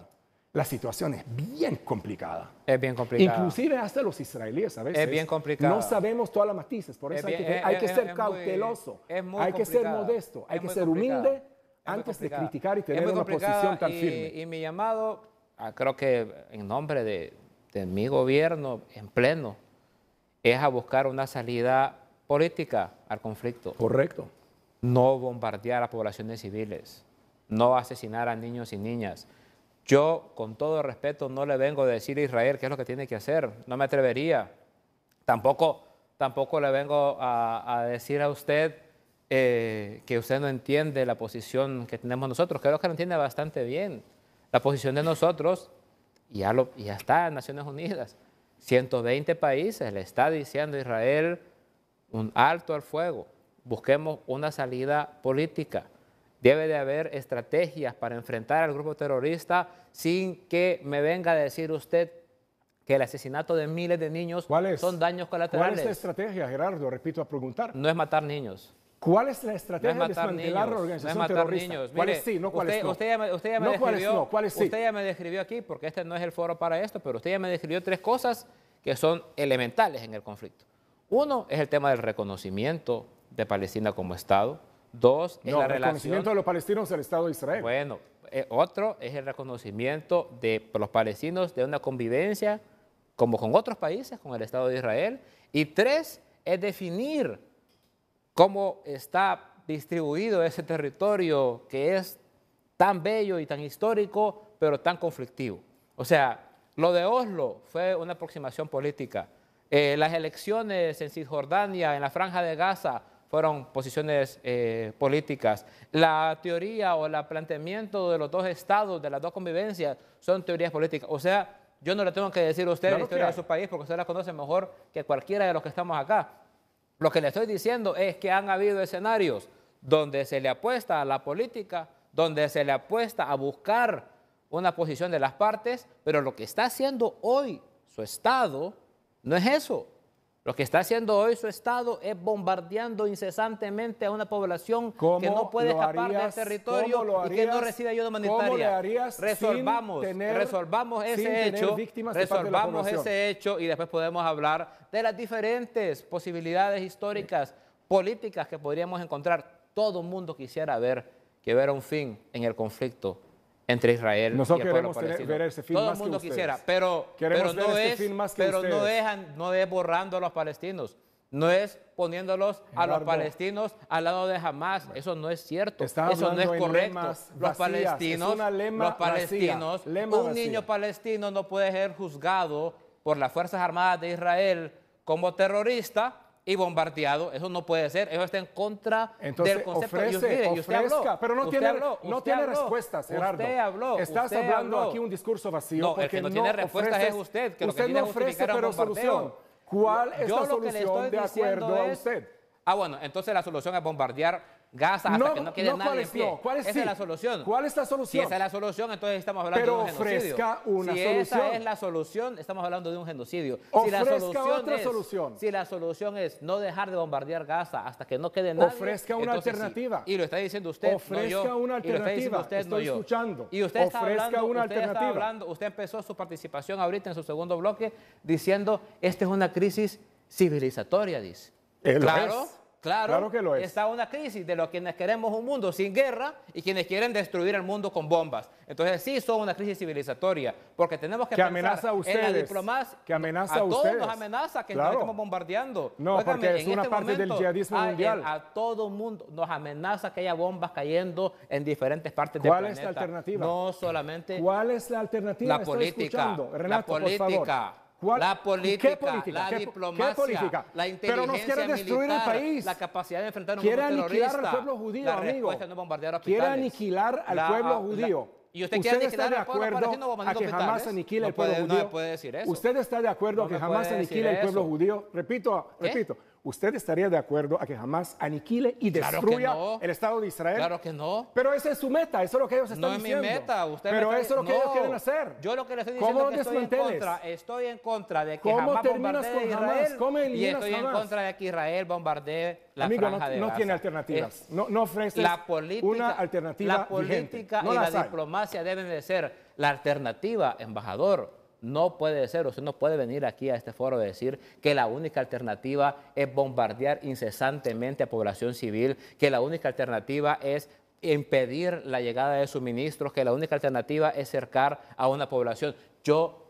la situación es bien complicada.
Es bien complicada.
Inclusive hasta los israelíes a veces.
Es bien complicado.
No sabemos todas las matices, por
Es
eso hay que,
es-
hay que
es-
ser
muy-
cauteloso,
muy
hay que ser modesto, hay que ser
complicado.
humilde antes de criticar y tener una posición tan
y,
firme.
Y mi llamado, ah, creo que en nombre de, de mi gobierno en pleno, es a buscar una salida política al conflicto.
Correcto.
no bombardear a poblaciones civiles, no asesinar a niños y niñas. Yo, con todo respeto, no le vengo a decir a Israel qué es lo que tiene que hacer, no me atrevería. Tampoco, tampoco le vengo a, decir a usted eh, que usted no entiende la posición que tenemos nosotros. Creo que lo entiende bastante bien. La posición de nosotros, ya, lo, ya está en Naciones Unidas, 120 países le está diciendo a Israel un alto al fuego, busquemos una salida política. Debe de haber estrategias para enfrentar al grupo terrorista sin que me venga a decir usted que el asesinato de miles de niños
¿Cuál es?
son daños
¿Cuál
colaterales.
es la estrategia, Gerardo? Repito a preguntar.
No es matar niños.
¿Cuál es la
No
estrategia
es
de
matar
desmantelar
niños.
la
No es
organización
matar
terrorista?
niños.
¿Cuáles
Mire,
sí, no cuáles
usted,
no?
Usted ya, me, usted ya me
No,
describió,
no, cuáles sí.
usted ya me describió aquí, porque este no es el foro para esto, pero usted ya me describió tres cosas que son elementales en el conflicto. Uno es el tema del reconocimiento de Palestina como Estado. Dos es
No,
la
el
relación.
reconocimiento de los palestinos del Estado de Israel.
Bueno, eh, otro es el reconocimiento de los palestinos de una convivencia como con otros países, con el Estado de Israel. Y tres es definir cómo está distribuido ese territorio que es tan bello y tan histórico, pero tan conflictivo. O sea, lo de Oslo fue una aproximación política. Eh, las elecciones en Cisjordania, en la franja de Gaza, fueron posiciones eh, políticas. La teoría o el planteamiento de los dos estados, de las dos convivencias, son teorías políticas. O sea, yo no le tengo que decir a usted
Claro
la
que
historia de su país porque usted la conoce mejor que cualquiera de los que estamos acá. Lo que le estoy diciendo es que han habido escenarios donde se le apuesta a la política, donde se le apuesta a buscar una posición de las partes, pero lo que está haciendo hoy su Estado no es eso. Lo que está haciendo hoy su Estado es bombardeando incesantemente a una población
¿Cómo
que no puede escapar
harías?
del territorio
¿Cómo lo
y que no recibe ayuda
¿Cómo le
humanitaria. resolvamos,
tener-
resolvamos ese hecho, resolvamos ese hecho y después podemos hablar de las diferentes posibilidades históricas, políticas que podríamos encontrar. Todo el mundo quisiera ver que hubiera un fin en el conflicto entre Israel
Nosotros
y el pueblo
queremos tener- ver ese fin
Todo
más
el
que
mundo
ustedes.
quisiera, pero,
Queremos
pero no
este
es,
fin más que
pero no es, no es borrando a los palestinos. No es poniéndolos a los palestinos al lado de Hamas. Eso no es cierto. Eso no es correcto.
lemas
Los
vacías.
Palestinos, los palestinos,
vacía.
Un
vacía.
niño palestino no puede ser juzgado por las Fuerzas Armadas de Israel como terrorista y bombardeado. Eso no puede ser. Eso está en contra
Entonces,
del concepto.
ofrece,
y usted, mire, usted
ofrezca,
habló,
pero no
usted
tiene,
habló,
no
usted
tiene
habló,
respuestas, Gerardo.
Usted habló.
Estás
usted
hablando
habló.
aquí un discurso vacío
No, el
porque
que no tiene respuestas
ofreces-
es usted, que lo que
usted no
es
ofrece
el
pero solución. ¿Cuál es
Yo
la solución de acuerdo a usted?
Ah, bueno, entonces la solución es bombardear Gaza hasta
No,
que no quede
no,
nadie
¿cuál
en
es
pie.
no? ¿Cuál es
esa
sí?
es la solución.
¿Cuál es la
Si
solución?
esa es la solución, entonces estamos hablando
Pero
de un genocidio.
ofrezca una
si
solución.
esa es la solución, estamos hablando de un genocidio. si la
Ofrezca
solución
otra
es,
solución.
Si la solución es no dejar de bombardear Gaza hasta que no quede nadie.
Ofrezca una
entonces sí.
alternativa.
Y lo está diciendo usted,
Ofrezca
no yo.
una alternativa.
usted,
Estoy
yo.
escuchando.
Y usted está
Ofrezca
hablando,
una
usted está hablando, usted empezó su participación ahorita en su segundo bloque diciendo, esta es una crisis civilizatoria, dice.
Lo
claro,
es.
Claro,
Claro que lo es.
Está una crisis de los quienes queremos un mundo sin guerra y quienes quieren destruir el mundo con bombas. Entonces sí son una crisis civilizatoria, porque tenemos que,
Que
pensar
amenaza a
en la
ustedes,
diplomacia.
que amenaza a
todos
ustedes.
nos amenaza que
Claro.
nos estemos bombardeando.
No,
Óigame,
porque es
en
una
este
parte del
momento,
yihadismo
a-
mundial.
en- A, todo mundo nos amenaza que haya bombas cayendo en diferentes partes
¿Cuál
del
es
planeta.
la alternativa?
No solamente
¿Cuál es la alternativa?
la política,
escuchando.
la
Renato, por favor. ¿Cuál-
la política,
¿Qué política?
la
¿Qué-
diplomacia,
¿Qué política?
la
Pero
inteligencia
nos quiere destruir
militar,
el país.
la capacidad de enfrentar un
Quiere
grupo
aniquilar
terrorista.
al pueblo judío,
la
amigo.
no bombardear
Quiere aniquilar al
La-
pueblo
la-
judío.
¿Y usted quiere
está de acuerdo a que jamás aniquile
No
el pueblo
puede- no
judío?
me puede decir eso.
¿Usted está de acuerdo
No
que
me
jamás aniquile el pueblo judío? Repito,
¿Qué?
repito. ¿Usted estaría de acuerdo a que jamás aniquile y
Claro
destruya
no.
el Estado de Israel?
Claro que no.
Pero esa es su meta, eso es lo que ellos
No
están
es mi
diciendo.
meta. Usted me
Pero
está-
eso es lo que ellos
No.
quieren hacer.
Yo lo que le estoy
¿Cómo
diciendo es que estoy en contra. Estoy en contra de que
¿Cómo
jamás
terminas
bombardee? Israel.
¿Cómo
y estoy en
Hamas?
contra de que Israel bombardee la
Amigo, no,
franja de
no
Gaza.
tiene alternativas.
Es-
no, no
la política,
una alternativa
la política
vigente. No
y la
hay.
diplomacia deben de ser la alternativa, embajador. No puede ser, usted no puede venir aquí a este foro a decir que la única alternativa es bombardear incesantemente a población civil, que la única alternativa es impedir la llegada de suministros, que la única alternativa es cercar a una población. Yo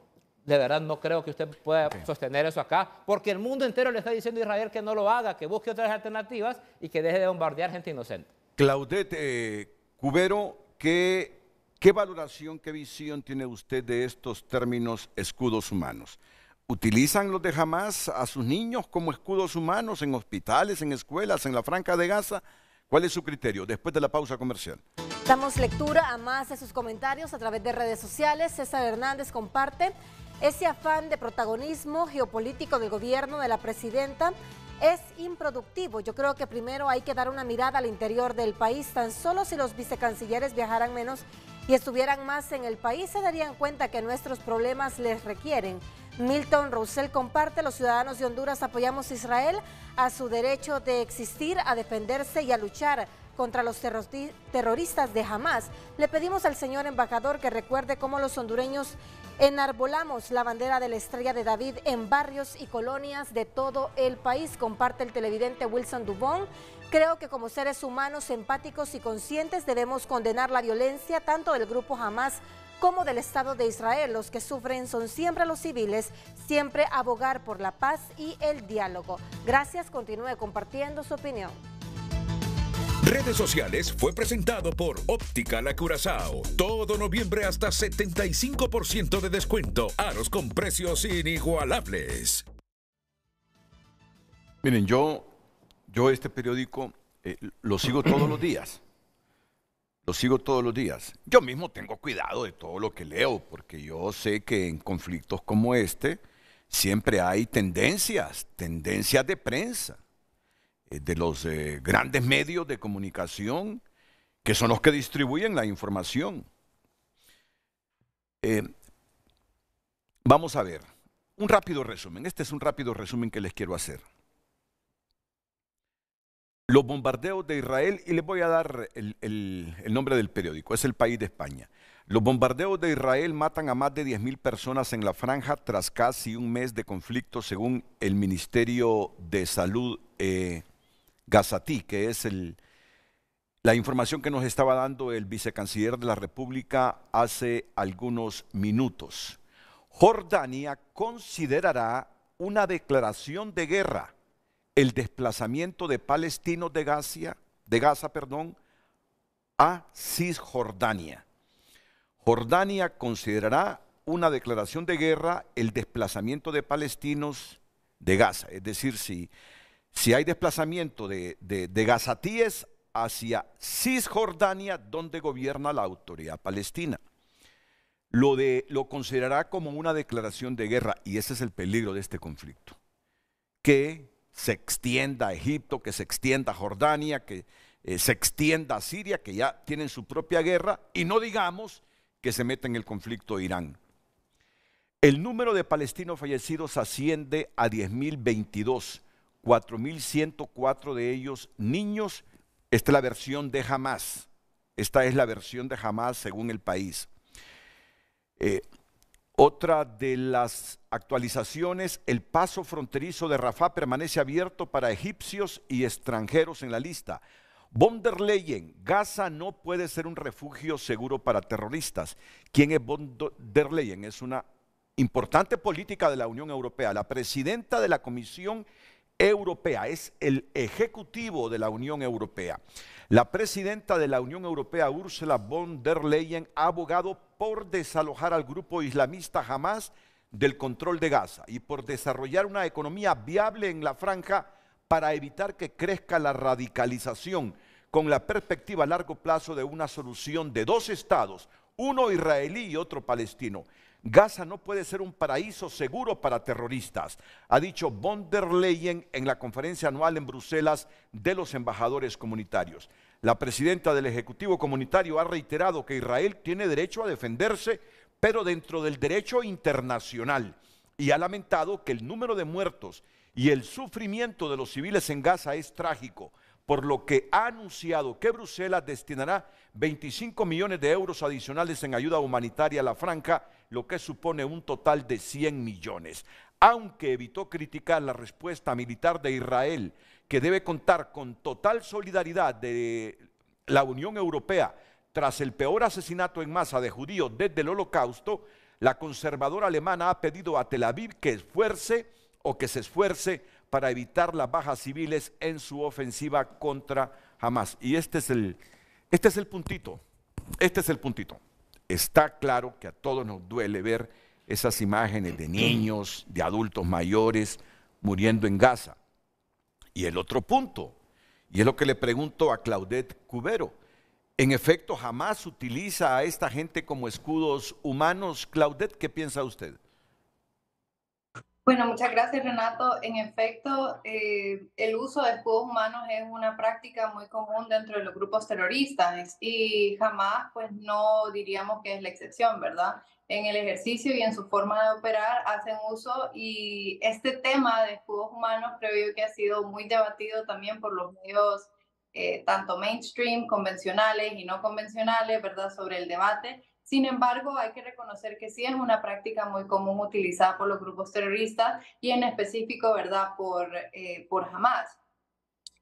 de verdad no creo que usted pueda sostener eso acá, porque el mundo entero le está diciendo a Israel que no lo haga, que busque otras alternativas y que deje de bombardear gente inocente.
Claudette eh, Cubero, ¿qué, ¿qué valoración, qué visión tiene usted de estos términos escudos humanos? ¿Utilizan los de Hamas a sus niños como escudos humanos en hospitales, en escuelas, en la Franca de Gaza? ¿Cuál es su criterio después de la pausa comercial?
Damos lectura a más de sus comentarios a través de redes sociales. César Hernández comparte ese afán de protagonismo geopolítico del gobierno de la presidenta es improductivo. Yo creo que primero hay que dar una mirada al interior del país. Tan solo si los vicecancilleres viajaran menos y estuvieran más en el país, se darían cuenta que nuestros problemas les requieren. Milton Roussel comparte, los ciudadanos de Honduras apoyamos a Israel a su derecho de existir, a defenderse y a luchar contra los terrori- terroristas de Hamas. Le pedimos al señor embajador que recuerde cómo los hondureños enarbolamos la bandera de la estrella de David en barrios y colonias de todo el país, comparte el televidente Wilson Dubón. Creo que como seres humanos empáticos y conscientes debemos condenar la violencia tanto del grupo Hamas como del Estado de Israel. Los que sufren son siempre los civiles, siempre abogar por la paz y el diálogo. Gracias, continúe compartiendo su opinión.
Redes sociales fue presentado por Óptica La Curazao. Todo noviembre hasta 75% de descuento. Aros con precios inigualables.
Miren, yo, yo este periódico eh, lo sigo todos los días. Lo sigo todos los días. Yo mismo tengo cuidado de todo lo que leo, porque yo sé que en conflictos como este siempre hay tendencias, tendencias de prensa, eh, de los eh, grandes medios de comunicación, que son los que distribuyen la información. Vamos a ver, un rápido resumen. Este es un rápido resumen que les quiero hacer. Los bombardeos de Israel, y les voy a dar el, nombre del periódico, es el país de España. Los bombardeos de Israel matan a más de 10.000 personas en la franja tras casi un mes de conflicto, según el Ministerio de Salud eh, Gazatí, que es el, la información que nos estaba dando el vicecanciller de la República hace algunos minutos. Jordania considerará una declaración de guerra el desplazamiento de palestinos de Gaza, de Gaza perdón, a Cisjordania. Jordania considerará una declaración de guerra el desplazamiento de palestinos de Gaza. Es decir, si, si hay desplazamiento de, de, de gazatíes hacia Cisjordania, donde gobierna la autoridad palestina. Lo, de, lo considerará como una declaración de guerra, y ese es el peligro de este conflicto. Que se extienda a Egipto, que se extienda a Jordania, que eh, se extienda a Siria, que ya tienen su propia guerra, y no digamos que se meta en el conflicto de Irán. El número de palestinos fallecidos asciende a 10.022, 4.104 de ellos niños. Esta es la versión de Hamas. Esta es la versión de Hamas según el país. Eh, otra de las actualizaciones, el paso fronterizo de Rafah permanece abierto para egipcios y extranjeros en la lista. Von der Leyen, Gaza no puede ser un refugio seguro para terroristas. ¿Quién es Von der Leyen? Es una importante política de la Unión Europea. La presidenta de la Comisión Europea es el ejecutivo de la Unión Europea. La presidenta de la Unión Europea, Ursula von der Leyen, ha abogado por desalojar al grupo islamista Hamas del control de Gaza y por desarrollar una economía viable en la franja para evitar que crezca la radicalización con la perspectiva a largo plazo de una solución de dos estados, uno israelí y otro palestino. Gaza no puede ser un paraíso seguro para terroristas, ha dicho von der Leyen en la conferencia anual en Bruselas de los embajadores comunitarios. La presidenta del Ejecutivo Comunitario ha reiterado que Israel tiene derecho a defenderse, pero dentro del derecho internacional, y ha lamentado que el número de muertos y el sufrimiento de los civiles en Gaza es trágico, por lo que ha anunciado que Bruselas destinará 25 millones de euros adicionales en ayuda humanitaria a la franja, lo que supone un total de 100 millones. Aunque evitó criticar la respuesta militar de Israel, que debe contar con total solidaridad de la Unión Europea tras el peor asesinato en masa de judíos desde el Holocausto, la conservadora alemana ha pedido a Tel Aviv que esfuerce o que se esfuerce para evitar las bajas civiles en su ofensiva contra Hamas. Y este es el, este es el puntito, este es el puntito. Está claro que a todos nos duele ver esas imágenes de niños, de adultos mayores muriendo en Gaza. Y el otro punto, y es lo que le pregunto a Claudette Cubero, en efecto, jamás utiliza a esta gente como escudos humanos. Claudette, ¿qué piensa usted?
Bueno, muchas gracias Renato. En efecto, eh, el uso de escudos humanos es una práctica muy común dentro de los grupos terroristas y jamás, pues no diríamos que es la excepción, ¿verdad? En el ejercicio y en su forma de operar hacen uso y este tema de escudos humanos creo yo que ha sido muy debatido también por los medios eh, tanto mainstream, convencionales y no convencionales, ¿verdad? Sobre el debate sin embargo, hay que reconocer que sí es una práctica muy común utilizada por los grupos terroristas y en específico, ¿verdad?, por, eh, por Hamas.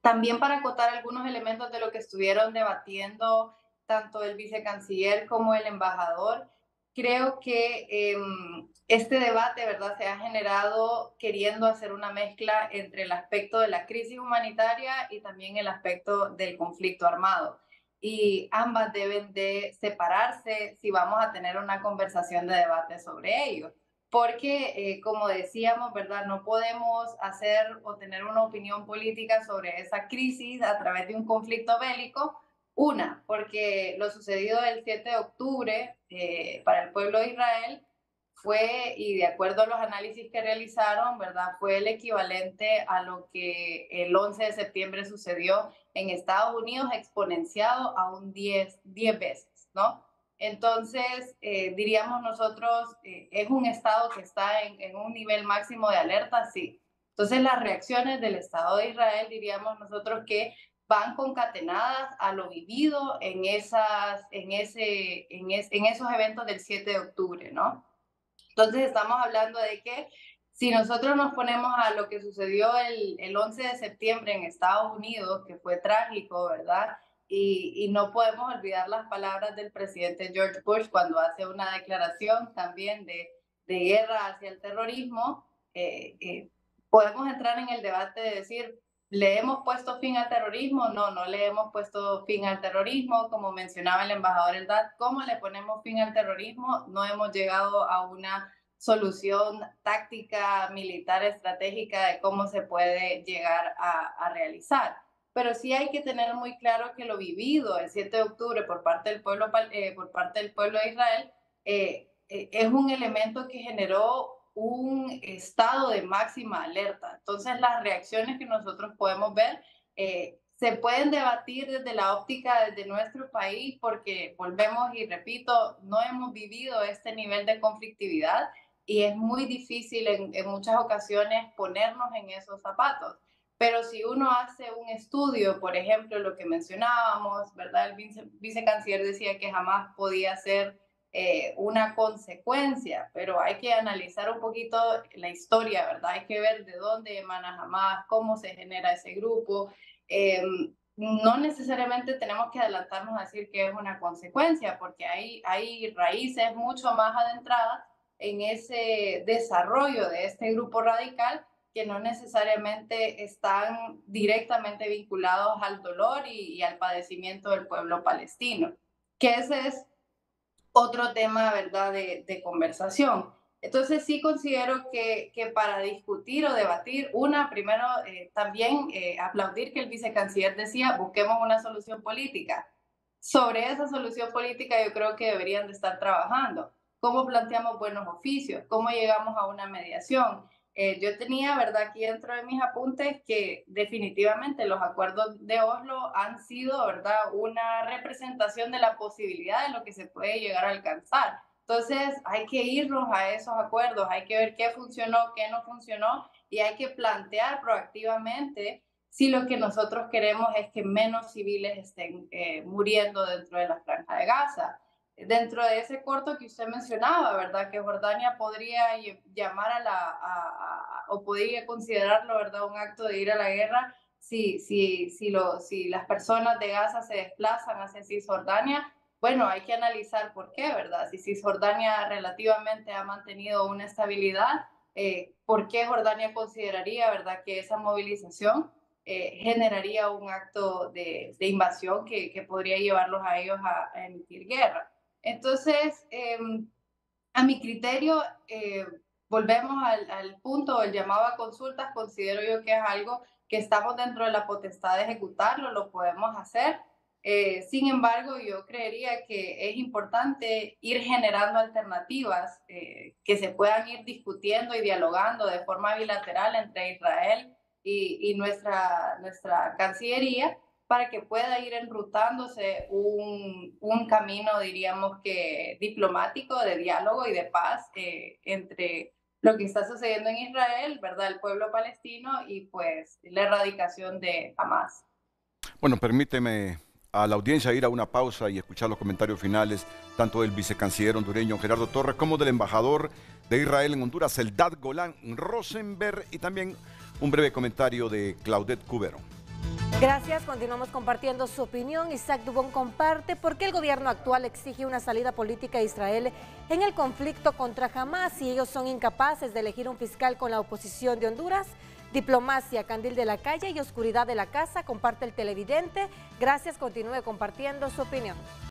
También para acotar algunos elementos de lo que estuvieron debatiendo tanto el vicecanciller como el embajador, creo que em, este debate, ¿verdad?, se ha generado queriendo hacer una mezcla entre el aspecto de la crisis humanitaria y también el aspecto del conflicto armado y ambas deben de separarse si vamos a tener una conversación de debate sobre ello. Porque, eh, como decíamos, ¿verdad? No podemos hacer o tener una opinión política sobre esa crisis a través de un conflicto bélico. Una, porque lo sucedido el 7 de octubre eh, para el pueblo de Israel fue, y de acuerdo a los análisis que realizaron, ¿verdad? Fue el equivalente a lo que el 11 de septiembre sucedió en Estados Unidos, exponenciado a un 10, 10 veces, ¿no? Entonces, eh, diríamos nosotros, eh, ¿es un Estado que está en, en, un nivel máximo de alerta? Sí. Entonces, las reacciones del Estado de Israel, diríamos nosotros que van concatenadas a lo vivido en, esas, en, ese, en, en esos eventos del 7 de octubre, ¿no? Entonces estamos hablando de que si nosotros nos ponemos a lo que sucedió el, el 11 de septiembre en Estados Unidos, que fue trágico, ¿verdad? Y, y, no podemos olvidar las palabras del presidente George Bush cuando hace una declaración también de, de guerra hacia el terrorismo. Eh, eh, podemos entrar en el debate de decir, ¿le hemos puesto fin al terrorismo? No, no le hemos puesto fin al terrorismo. Como mencionaba el embajador Eldad, ¿cómo le ponemos fin al terrorismo? No hemos llegado a una solución táctica, militar, estratégica de cómo se puede llegar a, realizar. Pero sí hay que tener muy claro que lo vivido el 7 de octubre por parte del pueblo, eh, por parte del pueblo de Israel eh, eh, es un elemento que generó un estado de máxima alerta. Entonces, las reacciones que nosotros podemos ver se pueden debatir desde la óptica desde nuestro país porque, volvemos y repito, no hemos vivido este nivel de conflictividad y es muy difícil en, en, muchas ocasiones ponernos en esos zapatos. Pero si uno hace un estudio, por ejemplo, lo que mencionábamos, ¿verdad? El vice, vicecanciller decía que jamás podía ser eh, una consecuencia, pero hay que analizar un poquito la historia, ¿verdad? Hay que ver de dónde emana jamás, cómo se genera ese grupo. Eh, no necesariamente tenemos que adelantarnos a decir que es una consecuencia, porque hay, hay raíces mucho más adentradas en ese desarrollo de este grupo radical que no necesariamente están directamente vinculados al dolor y, al padecimiento del pueblo palestino, que ese es otro tema, ¿verdad?, de, conversación. Entonces sí considero que, que, para discutir o debatir, una, primero eh, también eh, aplaudir que el vicecanciller decía, busquemos una solución política. Sobre esa solución política yo creo que deberían de estar trabajando cómo planteamos buenos oficios, cómo llegamos a una mediación. Eh, yo tenía, ¿verdad?, aquí dentro de mis apuntes que definitivamente los acuerdos de Oslo han sido, ¿verdad?, una representación de la posibilidad de lo que se puede llegar a alcanzar. Entonces, hay que irnos a esos acuerdos, hay que ver qué funcionó, qué no funcionó y hay que plantear proactivamente si lo que nosotros queremos es que menos civiles estén eh, muriendo dentro de la franja de Gaza dentro de ese corto que usted mencionaba, ¿verdad? Que Jordania podría llamar a la, o podría considerarlo, ¿verdad? Un acto de ir a la guerra si, si, si, lo, si las personas de Gaza se desplazan hacia Cisjordania. Bueno, hay que analizar por qué, ¿verdad? Si Cisjordania relativamente ha mantenido una estabilidad, eh, ¿por qué Jordania consideraría, ¿verdad? Que esa movilización eh, generaría un acto de, de invasión que, que, podría llevarlos a ellos a emitir guerra. Entonces, em, a mi criterio, eh, volvemos al, punto del llamado a consultas, considero yo que es algo que estamos dentro de la potestad de ejecutarlo, lo podemos hacer. Eh, sin embargo, yo creería que es importante ir generando alternativas eh, que se puedan ir discutiendo y dialogando de forma bilateral entre Israel y, y nuestra, nuestra Cancillería para que pueda ir enrutándose un, un camino, diríamos que diplomático, de diálogo y de paz eh, entre lo que está sucediendo en Israel, ¿verdad? El pueblo palestino y pues la erradicación de Hamas.
Bueno, permíteme a la audiencia ir a una pausa y escuchar los comentarios finales tanto del vicecanciller hondureño Gerardo Torres como del embajador de Israel en Honduras, Eldad Golán Rosenberg, y también un breve comentario de Claudette Cubero.
Gracias, continuamos compartiendo su opinión. Isaac Dubón comparte por qué el gobierno actual exige una salida política a Israel en el conflicto contra Hamas si ellos son incapaces de elegir un fiscal con la oposición de Honduras. Diplomacia, candil de la calle y oscuridad de la casa, comparte el televidente. Gracias, continúe compartiendo su opinión.